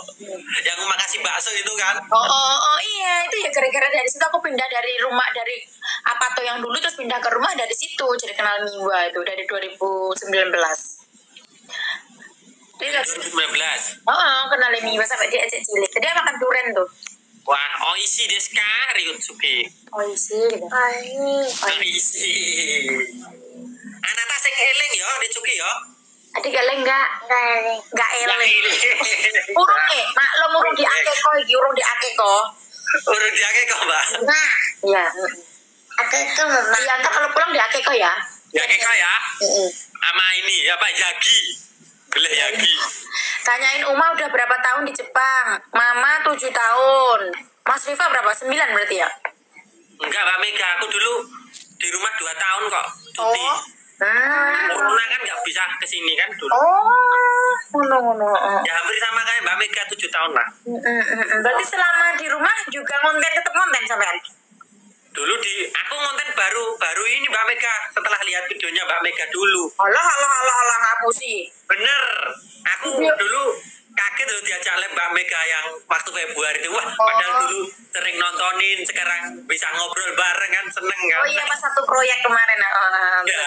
yang makasih bakso itu kan. Oh, oh, oh iya itu ya gara-gara dari situ aku pindah dari rumah dari apa tuh yang dulu terus pindah ke rumah dari situ jadi kenal Miwa itu dari 2019. Jadi dari situ 2019. Oh, oh kenal Miwa sampai dia ajak cilik. Tadi dia makan durian tuh. Wah, oh isi desu ka Ryutsuki. Oh isi gitu. Ani. Oh isi. Anak tak sing eling ya Ryutsuki ya. Adik galeng enggak? Enggak eleng. Urung eh, maklum urung di akeko iki urung di akeko. Urung diake kok mbak. Nah. Iya. Aku itu mama. Iya, kalau pulang di akeko ya. Diake ya. Mm-mm. Sama ini apa Yagi. Boleh Yagi. Tanyain Uma udah berapa tahun di Jepang? Mama 7 tahun. Mas Rifa berapa? 9 berarti ya? Enggak Mbak Mega, aku dulu di rumah 2 tahun kok cuti. Oh. Hmm. Corona kan nggak bisa ke sini kan dulu. Oh, ngono ngono. Oh. Ya hampir sama kayak Mbak Mega 7 tahun lah. Mm, mm, mm. Berarti selama di rumah juga konten tetap konten sampean? Dulu di aku konten baru baru ini Mbak Mega setelah lihat videonya Mbak Mega dulu. Allah Allah Allah Allah ngapusi. Bener, aku Iya. dulu kaget loh diajak live Mbak Mega yang waktu Februari itu. Wah, Oh. padahal dulu sering nontonin, sekarang bisa ngobrol bareng kan seneng kan. Oh iya pas satu proyek kemarin. Oh, Ya.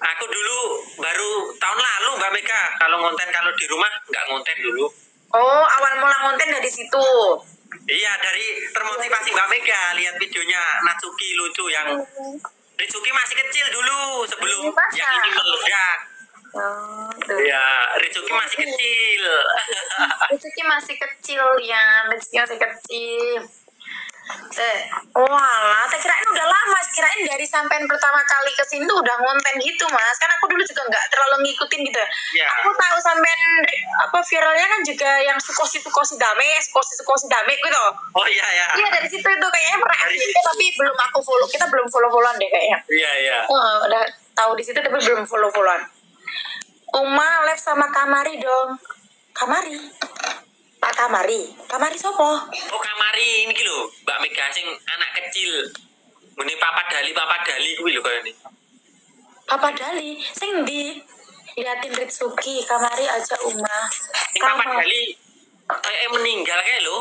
Aku dulu baru tahun lalu Mbak Mega kalau ngonten kalau di rumah nggak ngonten dulu. oh awal mula konten dari situ. Iya dari termotivasi Mbak Mega lihat videonya Natsuki lucu yang Ritsuki masih kecil dulu sebelum Ini masa? yang ini meledak. Oh, tuh. Iya, Ritsuki masih kecil. Rezeki masih kecil ya, rezeki masih kecil. Eh, Walah, tak kirain udah lama, kirain dari sampean pertama kali ke sini tuh udah ngonten gitu mas. Kan aku dulu juga nggak terlalu ngikutin gitu. Iya. Aku tahu sampean apa viralnya kan juga yang sukosi sukosi dame, sukosi sukosi dame gitu. Oh iya ya. Iya dari situ itu kayaknya pernah Dari situ. tapi belum aku follow. Kita belum follow followan deh kayaknya. Iya iya. Oh, udah tahu di situ tapi belum follow followan. Uma live sama Kamari dong. Kamari. Pak Kamari. Kamari sopo? Oh kamari ini lho, Mbak Mega sing anak kecil. Ini Papa Dali, Papa Dali kuwi lho kaya ini. Papa Dali. Sing di liatin Ritsuki. Kamari aja Uma. Ini Papa Dali kayaknya meninggal kayak lho.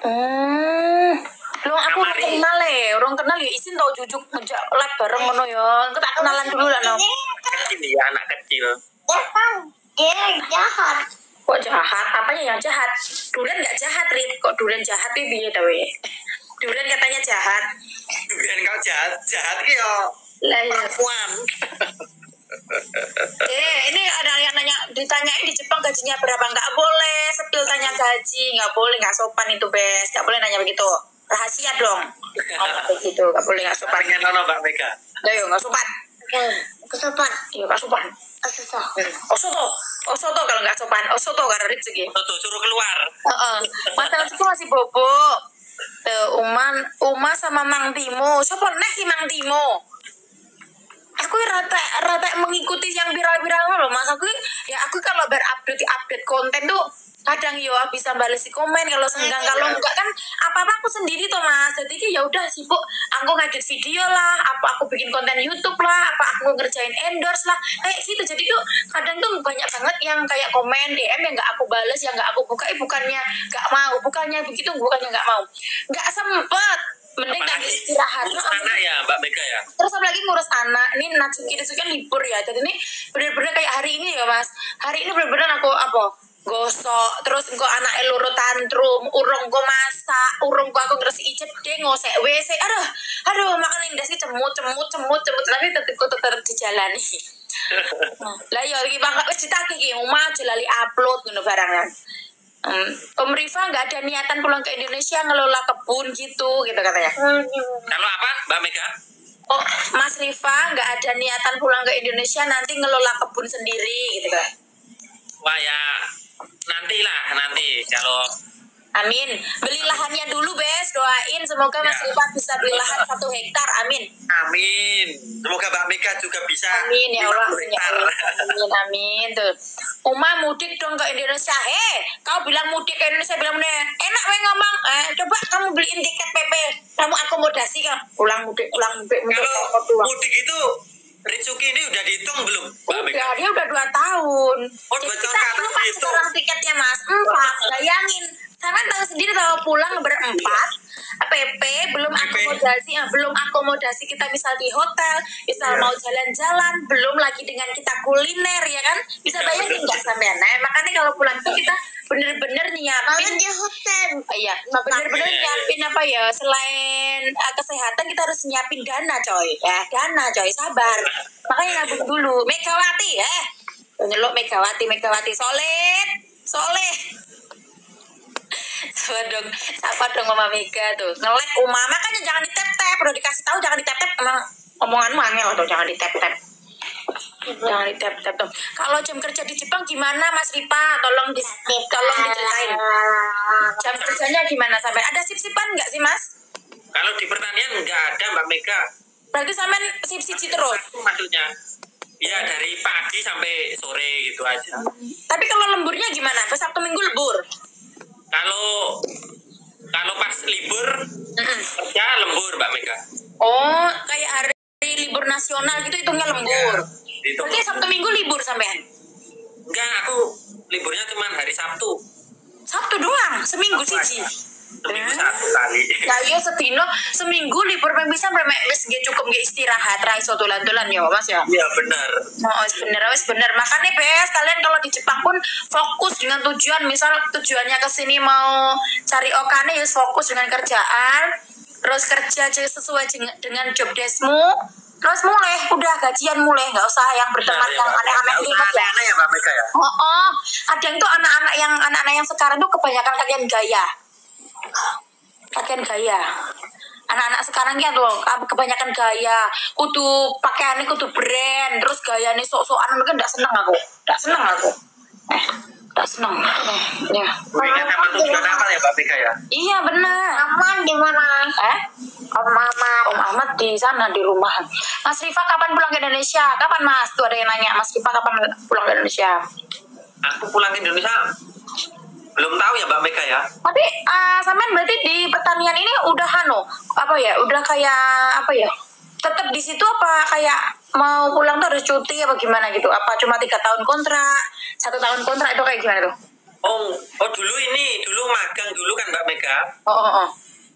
Hmm. Lu aku udah Kamari. kenal ya, orang kenal ya isin tau jujuk ngejak lab bareng ngono ya. Engko tak kenalan dulu lah no. Kecil ya, anak kecil. Kan dia jahat. Kok jahat? Apanya yang jahat? Duren nggak jahat, Rit. Kok Duren jahat ya biye tau ya? Duren katanya jahat. Bukan kau jahat, jahat ki yo Lah ya. perempuan. Eh, ini ada yang nanya, ditanyain di Jepang gajinya berapa? Nggak boleh, sepil tanya gaji. Nggak boleh, nggak sopan itu, Bes. Nggak boleh nanya begitu. Rahasia dong. Ngomong begitu, nggak boleh, nggak sopan. Pengen nono Mbak Mega. Lah yuk, nggak sopan. Kesopan. Iya, nggak sopan. Kesopan. Osoto. Osoto kalau nggak sopan. Osoto karena rezeki. Tuh, suruh keluar. Heeh. Elsiku masih bobo. Tuh, Uman, Uma sama Mang Timo. Siapa nih si Mang Timo? Aku rata rata mengikuti yang viral-viral loh mas. Aku ya aku kalau berupdate update konten tuh kadang yo bisa balas komen kalau senggang. Kalau enggak kan apa apa aku sendiri tuh mas. Jadi ya udah sibuk. Aku ngedit video lah apa aku bikin konten YouTube lah apa aku ngerjain endorse lah kayak gitu. Jadi tuh kadang tuh banyak banget yang kayak komen DM yang nggak aku balas yang nggak aku buka. Eh, bukannya nggak mau bukannya begitu bukannya nggak mau. Nggak sempet mending lagi Apalagi istirahat ngurus Heeh. anak ya Mbak Mega ya. Terus apalagi ngurus anak, ini Natsuki Natsuki kan libur ya. Jadi ini bener-bener kayak hari ini ya mas. Hari ini bener-bener aku apa? Gosok, terus engko anak eluru tantrum, urung ko masak, urung ko aku ngeresi ijep deh ngosek WC. Aduh, aduh makan indah sih cemut, cemut, cemut, cemut. Tapi tetep kok tetep dijalani. Nah, lah ya iki bangga wis ditagih iki omah aja lali upload ngono barangan. Hmm, Om Rifa nggak ada niatan pulang ke Indonesia ngelola kebun gitu gitu katanya. Kalau apa Mbak Mega? Oh, Mas Rifa nggak ada niatan pulang ke Indonesia nanti ngelola kebun sendiri gitu kan? Wah ya nantilah nanti kalau Amin. Beli lahannya dulu, Bes. Doain semoga Mas Ya. Bisa beli lahan satu hektar. Amin. amin. Semoga Mbak Mega juga bisa Amin ya Allah. 50 Ya hektar. Allah. Amin, amin. Tuh. Uma mudik dong ke Indonesia. Hei, kau bilang mudik ke Indonesia bilang "Nih, enak we ngomong. Eh, coba kamu beliin tiket PP. Kamu akomodasi kan? Pulang mudik, pulang mudik, mudik. Kalau mudik itu Ritsuki ini udah dihitung belum? Udah, dia udah dua tahun. Oh, dua Jadi tahun kita ke atas empat gitu. sekarang tiketnya mas. Empat. Bayangin. Sama tahu sendiri kalau pulang berempat. PP belum akomodasi, ah, belum akomodasi kita misal di hotel, misal Iya. mau jalan-jalan, belum lagi dengan kita kuliner ya kan? Bisa Iya, bayangin nggak sampean? Nah, makanya kalau pulang tuh kita bener-bener nyiapin di hotel. Iya, bener-bener Iya, iya. nyiapin apa ya selain uh, kesehatan kita harus nyiapin dana coy ya dana coy sabar makanya nabung dulu Megawati ya nyeluk Megawati Megawati solid solid Siapa dong, siapa dong Mama Mega tuh ngelek Uma makanya jangan di tap udah dikasih tahu jangan di tap emang omonganmu angel tuh jangan di tap jangan di tap tuh kalau jam kerja di Jepang gimana Mas Ripa tolong di tolong diceritain jam kerjanya gimana sampai ada sip-sipan nggak sih mas? Kalau di pertanian nggak ada Mbak Mega. Berarti sampean sip-sip terus. Itu maksudnya. Ya dari pagi sampai sore gitu aja. Tapi kalau lemburnya gimana? Pas Sabtu Minggu lebur. Kalau kalau pas libur Mm-mm. kerja lembur Mbak Mega. Oh, kayak hari libur nasional gitu hitungnya lembur. Itu Berarti Sabtu Minggu libur sampean. enggak aku liburnya cuma hari Sabtu. Sabtu doang, seminggu siji. Seminggu Eh? satu kali. Ya iya sedino seminggu libur peng bisa remek wis nggih cukup nggih istirahat ra iso dolan-dolan ya Mas ya. Iya benar. Oh, wis bener, wis bener. Makanya BS kalian kalau di Jepang pun fokus dengan tujuan. Misal tujuannya ke sini mau cari okane ya fokus dengan kerjaan. Terus kerja aja sesuai dengan job deskmu. Terus mulai, udah gajian mulai, nggak usah yang berteman ya, yang Mbak. aneh-aneh ya. aneh-aneh ya Mbak Mega ya. Oh, oh, kadang tuh anak-anak yang anak-anak yang sekarang tuh kebanyakan kalian gaya. Kakean gaya. Anak-anak sekarang ya tuh apa, kebanyakan gaya, kudu pakaiannya kudu brand, terus gayanya sok-sokan mungkin nggak seneng aku, nggak seneng aku. Eh, nggak seneng. Eh, ya. Ingat sama tujuan apa ya Mbak Mega ya? Iya benar. Mama di mana? Eh, Om Mama. Om Ahmad di sana di rumah. Mas Rifa kapan pulang ke Indonesia? Kapan Mas? Tuh ada yang nanya, Mas Rifa kapan pulang ke Indonesia? Aku pulang ke Indonesia belum tahu ya Mbak Mega ya. Tapi uh, sampean berarti di pertanian ini udah hano apa ya? Udah kayak apa ya? Tetap di situ apa kayak mau pulang tuh harus cuti apa gimana gitu? Apa cuma tiga tahun kontrak, satu tahun kontrak itu kayak gimana tuh? Oh, oh dulu ini dulu magang dulu kan Mbak Mega. Oh, oh, oh.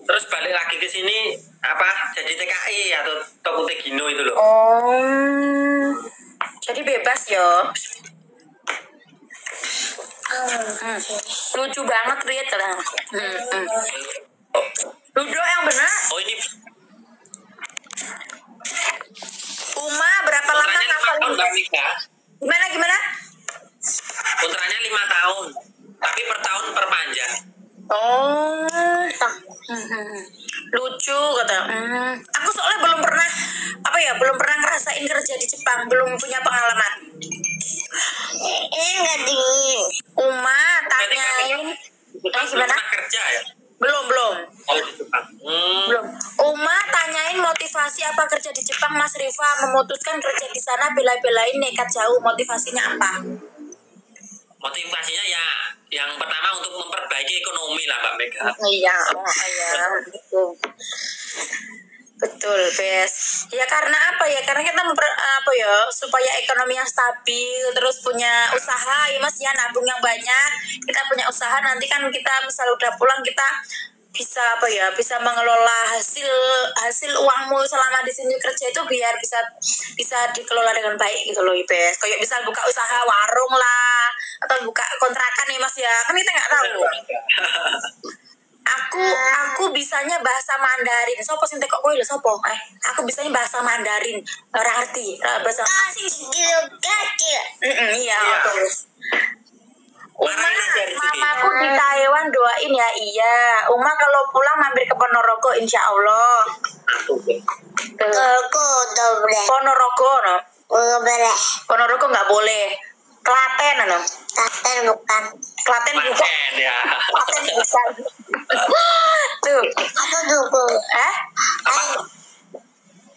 Terus balik lagi ke sini apa jadi TKI atau Toko Tegino itu loh. Oh, jadi bebas yo. Hmm. Lucu banget Rit. Hmm, hmm. Duduk yang benar. Oh ini bela-belain nekat jauh motivasinya apa? Motivasinya ya yang pertama untuk memperbaiki ekonomi lah Mbak Mega. Iya, oh, iya, betul. Betul, Bes. Ya karena apa ya? Karena kita memper, apa ya supaya ekonomi yang stabil, terus punya usaha ya Mas ya nabung yang banyak. Kita punya usaha nanti kan kita misal udah pulang kita bisa apa ya bisa mengelola hasil hasil uangmu selama di sini kerja itu biar bisa bisa dikelola dengan baik gitu loh Ibes kayak bisa buka usaha warung lah atau buka kontrakan nih mas ya. Kan kita nggak tahu. Aku aku bisanya bahasa Mandarin. Sopo sing tekok kowe lho sopo? Eh aku bisanya bahasa Mandarin. Ora ngerti ora bahasa dia. Mm-mm, iya Iya. terus Uma, mamaku di Taiwan doain ya iya. Uma kalau pulang mampir ke Ponorogo insya Allah. Aku doble. Ponorogo no. Boleh. Ponorogo nggak boleh. Klaten no. Tapi bukan. Klaten. Paten ya. Klaten bisa. Tuh. Aku dukung. Eh?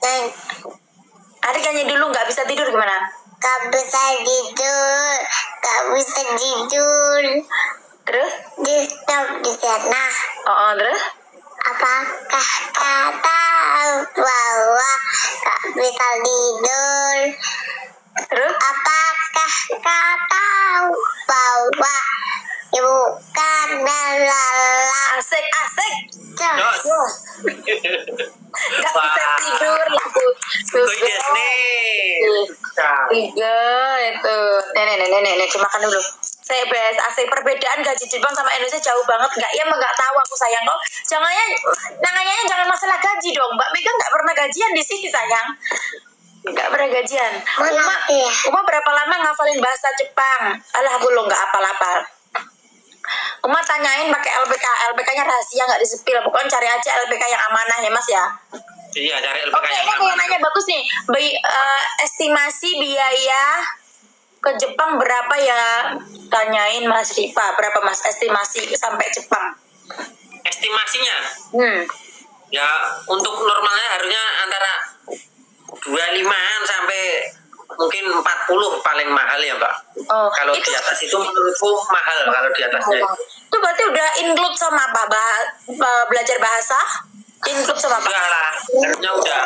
Dan Adik nyanyi dulu nggak bisa tidur gimana? gak bisa tidur. Bisa tidur. Terus? Di stop di sana. Oh, oh terus? Apakah kau tahu bahwa gak bisa tidur? Terus? Apakah kau tahu bahwa bukan adalah Asik, asik. Jos. Nggak bisa tidur lagu. Kok ide nih. Tiga itu. Nenek, nenek, nenek, nenek, dimakan dulu. Saya bahas asik perbedaan gaji Jepang sama Indonesia jauh banget nggak ya nggak tahu aku sayang kok jangannya nanya jangan masalah gaji dong Mbak Mega nggak pernah gajian di sini sayang nggak pernah gajian Uma ya? Uma berapa lama ngafalin bahasa Jepang alah aku lo nggak apal-apal Uma tanyain pakai LPK LPK-nya rahasia nggak disepil pokoknya cari aja LPK yang amanah ya Mas ya Iya, cari LPK Oke, yang ini nanya bagus nih. Bi- eh, estimasi biaya ke Jepang berapa ya? Tanyain Mas Rifa, berapa Mas estimasi sampai Jepang? Estimasinya Hmm. ya untuk normalnya harusnya antara 25-an sampai mungkin 40 paling mahal ya mbak Oh, kalau itu di atas itu menurutku mahal kalau di atasnya itu berarti udah include sama apa? Bah- bah- belajar bahasa? Include sama apa? udah lah harusnya udah, udah.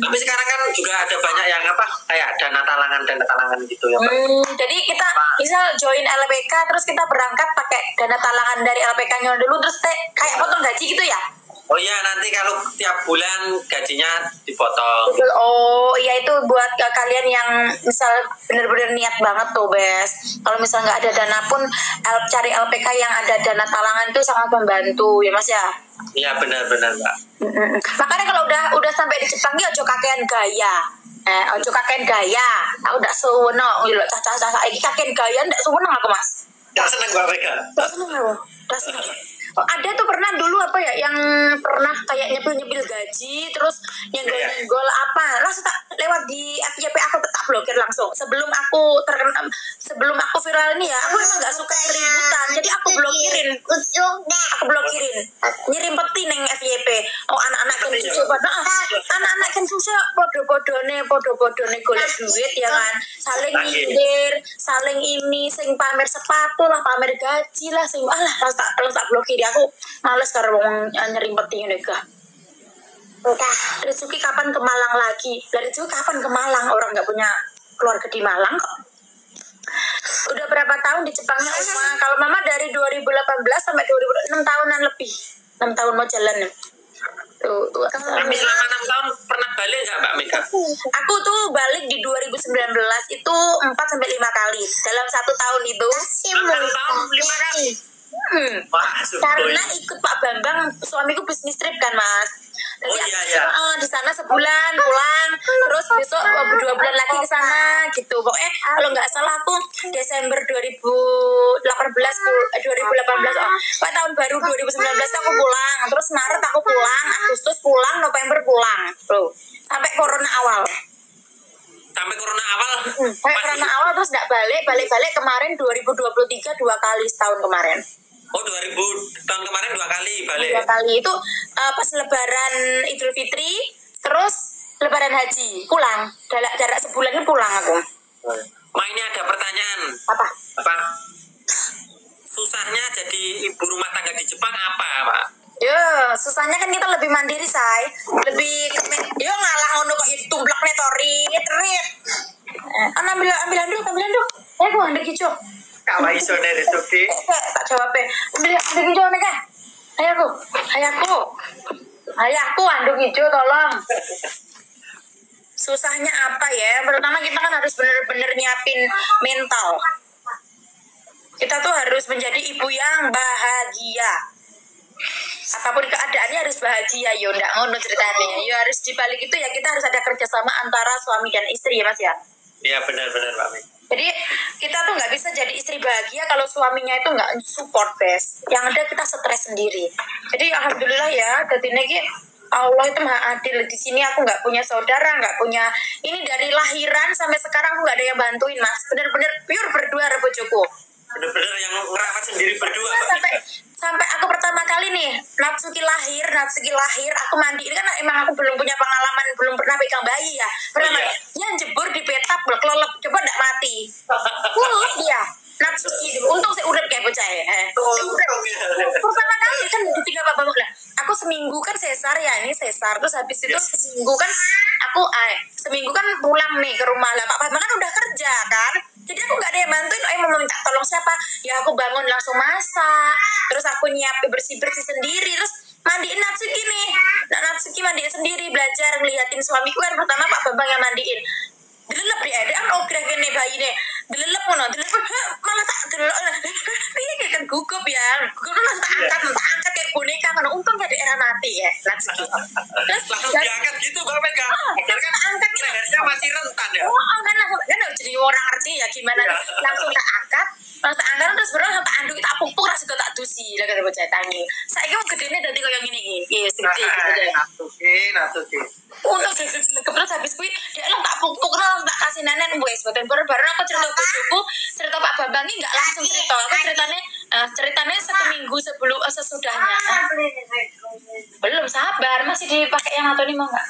tapi sekarang kan juga ada banyak yang apa kayak dana talangan dana talangan gitu ya mbak Hmm, jadi kita misal join LPK terus kita berangkat pakai dana talangan dari LPK-nya dulu terus kayak potong gaji gitu ya? Oh iya nanti kalau tiap bulan gajinya dipotong Betul. Oh, iya itu buat ke kalian yang misal bener-bener niat banget tuh, Bes. Kalau misal nggak ada dana pun cari LPK yang ada dana talangan itu sangat membantu ya, Mas ya. iya benar-benar mbak. Makanya kalau udah udah sampai di Jepang ya ojo kakean gaya. Eh, ojo kakean gaya. Aku udah sewono, lho cah-cah cah iki kakean gaya ndak sewono aku, Mas. Gak seneng mbak Mega Ndak seneng aku. Ndak seneng. Oh, ada tuh pernah dulu apa ya yang pernah kayak nyepil nyepil gaji terus nyenggol nyenggol apa. Langsung tak lewat di FYP aku tak blokir langsung. Sebelum aku terkena sebelum aku viral ini ya aku emang nggak suka keributan. Jadi aku blokirin. aku blokirin. Nyirim peti neng FYP oh anak-anak kan susah pada ah, anak-anak kan susah podo-podone podo-podone golek duit ya kan. saling Lagi. nyindir saling ini sing pamer sepatu lah pamer gaji lah sing alah harus tak harus tak blokir aku males karo wong nyirim peti ngene gak Entah. Rizky kapan ke Malang lagi? Dari Rizky kapan ke Malang? Orang nggak punya keluarga di Malang kok. Udah berapa tahun di Jepangnya Uma? Kalau Mama dari 2018 sampai 2006 tahunan lebih. 6 tahun mau jalan. Tuh, tuh. Tapi selama enam tahun pernah balik nggak Mbak Mega? Aku tuh balik di 2019 itu 4 sampai 5 kali dalam satu tahun itu. Masih Enam tahun, lima muda. kali. Hmm. Sugoi. Karena ikut Pak Bambang, suamiku bisnis trip kan mas. Jadi Oh, iya, iya. eh, di sana sebulan pulang, terus besok dua bulan lagi ke sana gitu. Pokoknya kalau nggak salah aku Desember 2018 pul- eh, 2018 oh, Pak tahun baru 2019 tuh aku pulang, terus Maret aku pulang, Agustus pulang, November pulang, tuh sampai corona awal. Sampai corona awal. Sampai corona awal terus nggak balik, balik-balik kemarin 2023 dua kali setahun kemarin. Oh 2000 tahun kemarin dua kali balik. dua kali itu uh, pas lebaran Idul Fitri terus lebaran haji pulang jarak jarak sebulan itu pulang aku Ma ini ada pertanyaan. apa Apa? Susahnya jadi ibu rumah tangga di Jepang apa, Pak? Ya susahnya kan kita lebih mandiri say. Lebih kemen yo ngalah ngono kok itu tumblek nih tori. Terit eh, ambil ambil handuk ambil handuk. Eh gua handuk hijau Kawai iso dari Suki. Eh, tak jawab eh. ambil handuk hijau nih kah ayahku ayahku ayahku handuk hijau tolong. Susahnya apa ya? Pertama kita kan harus bener-bener nyiapin mental. Kita tuh harus menjadi ibu yang bahagia apa pun keadaannya harus bahagia. Yo ndak ngono ceritanya. Yo harus dibalik itu ya kita harus ada kerjasama antara suami dan istri ya mas ya? Iya benar-benar Pak Mi. jadi kita tuh nggak bisa jadi istri bahagia kalau suaminya itu nggak support best yang ada kita stres sendiri. Jadi alhamdulillah ya jadi ini Allah itu maha adil. Di sini aku nggak punya saudara nggak punya ini dari lahiran sampai sekarang aku nggak ada yang bantuin mas. Bener-bener pure berdua rebojoku Benar-benar yang ngerawat sendiri berdua Pak. sampai sampai aku pertama kali nih Natsuki lahir Natsuki lahir aku mandi ini kan emang aku belum punya pengalaman belum pernah pegang bayi ya pertama Iya. yang jebur di petak berkelolep coba ndak mati Kulus dia Natsuki untung saya urip kayak bocah ya eh. Untung ya. pertama kali kan ditinggal Pak Bambang lah aku seminggu kan sesar ya ini sesar terus habis itu Yes. seminggu kan aku eh, seminggu kan pulang nih ke rumah lah Pak Bambang kan udah kerja kan jadi aku nggak ada yang bantuin eh mau minta tolong siapa? Ya aku bangun langsung masak. Terus aku nyiapin bersih bersih sendiri. Terus mandiin Natsuki nih. Nah Natsuki mandiin sendiri belajar ngeliatin suamiku. Kan pertama Pak Bambang yang mandiin. Dilelep di ada kan oke gini bayi nih dilelep ngono hah, malah tak dilelep piye kayak kan gugup ya. Gugup lu langsung tak angkat tak angkat kayak boneka ngono. Untung gak era mati ya Natsuki. Terus Langsung diangkat gitu Pak Mega. Ah, kan langsung angkat gitu. lehernya masih rentan ya. Oh, kan langsung kan jadi orang ngerti ya gimana Iya. langsung tak angkat langsung tak angkat terus baru langsung tak anduk tak pupuk terus itu tak dusi. Lah kata bocah tangi saya kira gedenya dari kayak gini gini iya sedikit gitu aja Natsuki, Natsuki. untuk terus habis kuwi dia lah tak pupuk langsung tak kasih nenek wes buatan baru baru aku cerita bojoku cerita Pak Bambang ini nggak langsung cerita. Aku ceritanya eh, ceritanya satu minggu sebelum eh, sesudahnya. Belum sabar masih dipakai yang atau ini mau nggak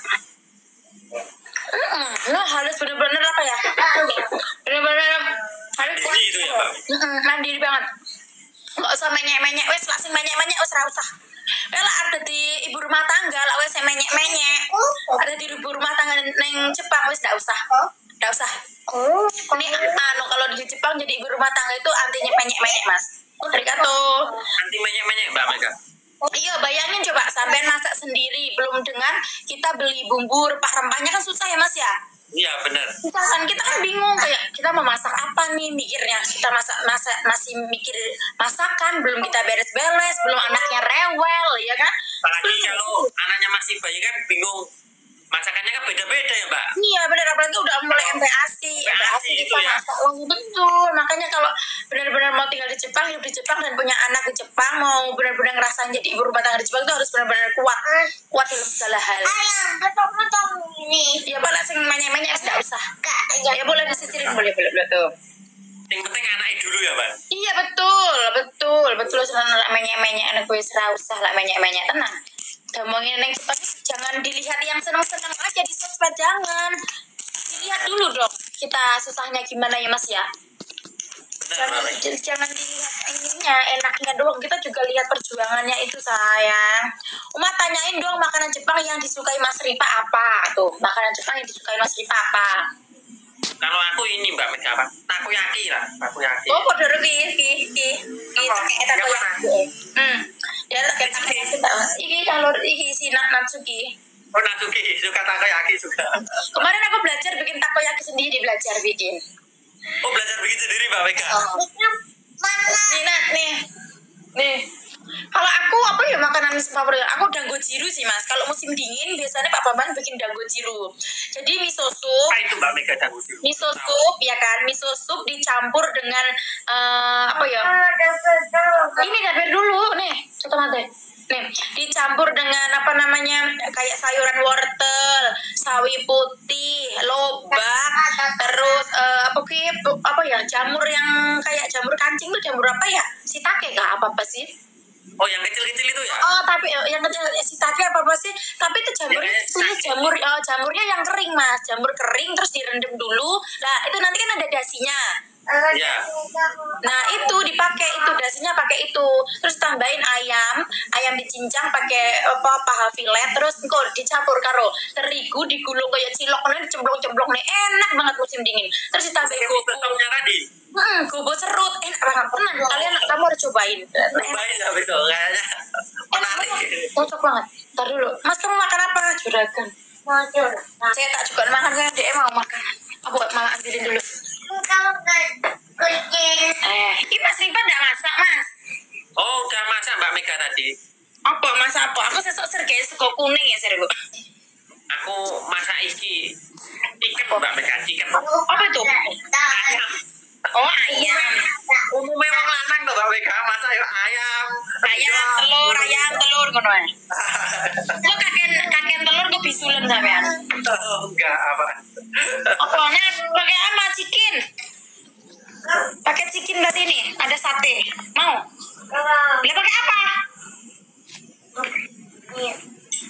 senang lah menye-menye anak gue serah usah menye-menye tenang. Ngomongin yang Jepang jangan dilihat yang senang-senang aja di sosmed jangan. Dilihat dulu dong kita susahnya gimana ya Mas ya. Jangan, jangan dilihat ininya enaknya doang kita juga lihat perjuangannya itu sayang. Uma tanyain dong makanan Jepang yang disukai Mas Ripa apa tuh makanan Jepang yang disukai Mas Ripa apa? Kalau aku ini mbak Mega apa takoyaki lah takoyaki Oh, kode ki ki ki kayak takoyaki. Hmm. Ya kayak takoyaki. Iki kalau iki si Nak Natsuki. oh Natsuki suka takoyaki juga Kemarin aku belajar bikin takoyaki sendiri belajar bikin. oh belajar bikin sendiri mbak Mega Oh. mana? Nih. Nih. Kalau aku apa ya makanan favorit? Aku dangojiru sih mas. Kalau musim dingin biasanya Pak Bambang bikin dangojiru. Jadi miso soup, apa itu mbak Mega dan Budi? miso soup ya kan, miso soup dicampur dengan eh, apa ya? Sedang. ini dapur dulu nih coba mati nih dicampur dengan apa namanya kayak sayuran wortel sawi putih lobak terus eh, apa ki apa ya jamur yang kayak jamur kancing tuh jamur apa ya sitake kah apa apa sih oh yang kecil-kecil itu ya? Oh tapi eh, yang kecil eh, sitake apa apa sih? Tapi itu jamurnya Ya, itu jamur eh, jamurnya yang kering mas. Jamur kering terus direndam dulu. Nah itu nanti kan ada dasinya Ya. Nah itu dipakai itu dasinya pakai itu. Terus tambahin ayam ayam dicincang pakai apa paha filet terus engko dicampur karo terigu digulung kayak cilok nih dicemplung-cemplung nih. Enak banget musim dingin. Terus ditambahin gobo. tadi? Hmm, gobo serut. Enak banget. Tenang kalian kamu harus cobain. Enak Cobain ya besok kayaknya menarik. cocok banget. Ntar dulu. Mas kamu makan apa? Juragan. Muncul. saya tak juga makan saya dia mau makan. Aku mama ambilin dulu Kamu kucing. eh ini mas Rifa nggak masak mas? Oh udah masak mbak Mega tadi. Apa masak apa? Aku sesok sergai sego kuning ya sergo aku masak iki. Ikan mbak Mega chicken apa itu? Ayam oh ayam umumnya wong lanang tuh mbak Mega. Masak ya ayam ayam telur ayam telur ngono ae. Kok kakek kakek telur kok bisulen sampean? Oh, enggak apa? Pokoknya pakai apa chicken? Pakai chicken berarti ini ada sate. Mau? Lah pakai apa?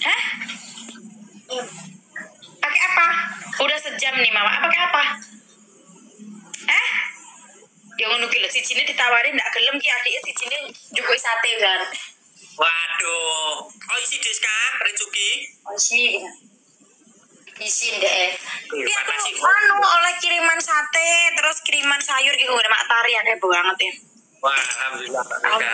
Hah? Pakai apa? Udah sejam nih mama. Pakai apa? Eh yang ngono ki lho sijine ditawarin ndak gelem ki adike sijine njupuk sate kan waduh. Oh isi deska Rezuki isi. Isi deh makasih. tuh, anu oleh kiriman sate terus kiriman sayur gitu udah mak tari ya banget ya wah alhamdulillah Mega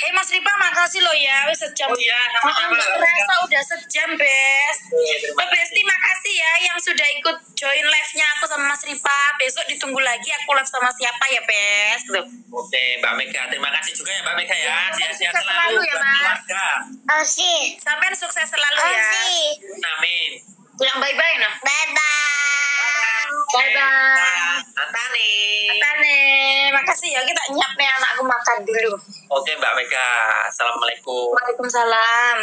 Eh Mas Ripa makasih loh ya wis sejam. Oh iya, sama-sama. Terasa udah sejam, Bes. Iya, terima Oh, Besti makasih ya yang sudah ikut join live-nya aku sama Mas Ripa. Besok ditunggu lagi aku live sama siapa ya, Bes. Tuh. Oke, Mbak Mega. Terima kasih juga ya Mbak Mega ya. Sehat-sehat Sukses selalu selalu ya, Mas. keluarga. Sampai sukses selalu ya. Amin. Bilang bye-bye nah. Bye-bye. Bye-bye. Antani. Tane, makasih ya kita nyiap nih anakku makan dulu. Oke Mbak Mega. Assalamualaikum. Waalaikumsalam.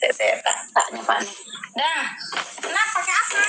Saya saya tak tak nyoba nih. Dah. Nah, pakai apa?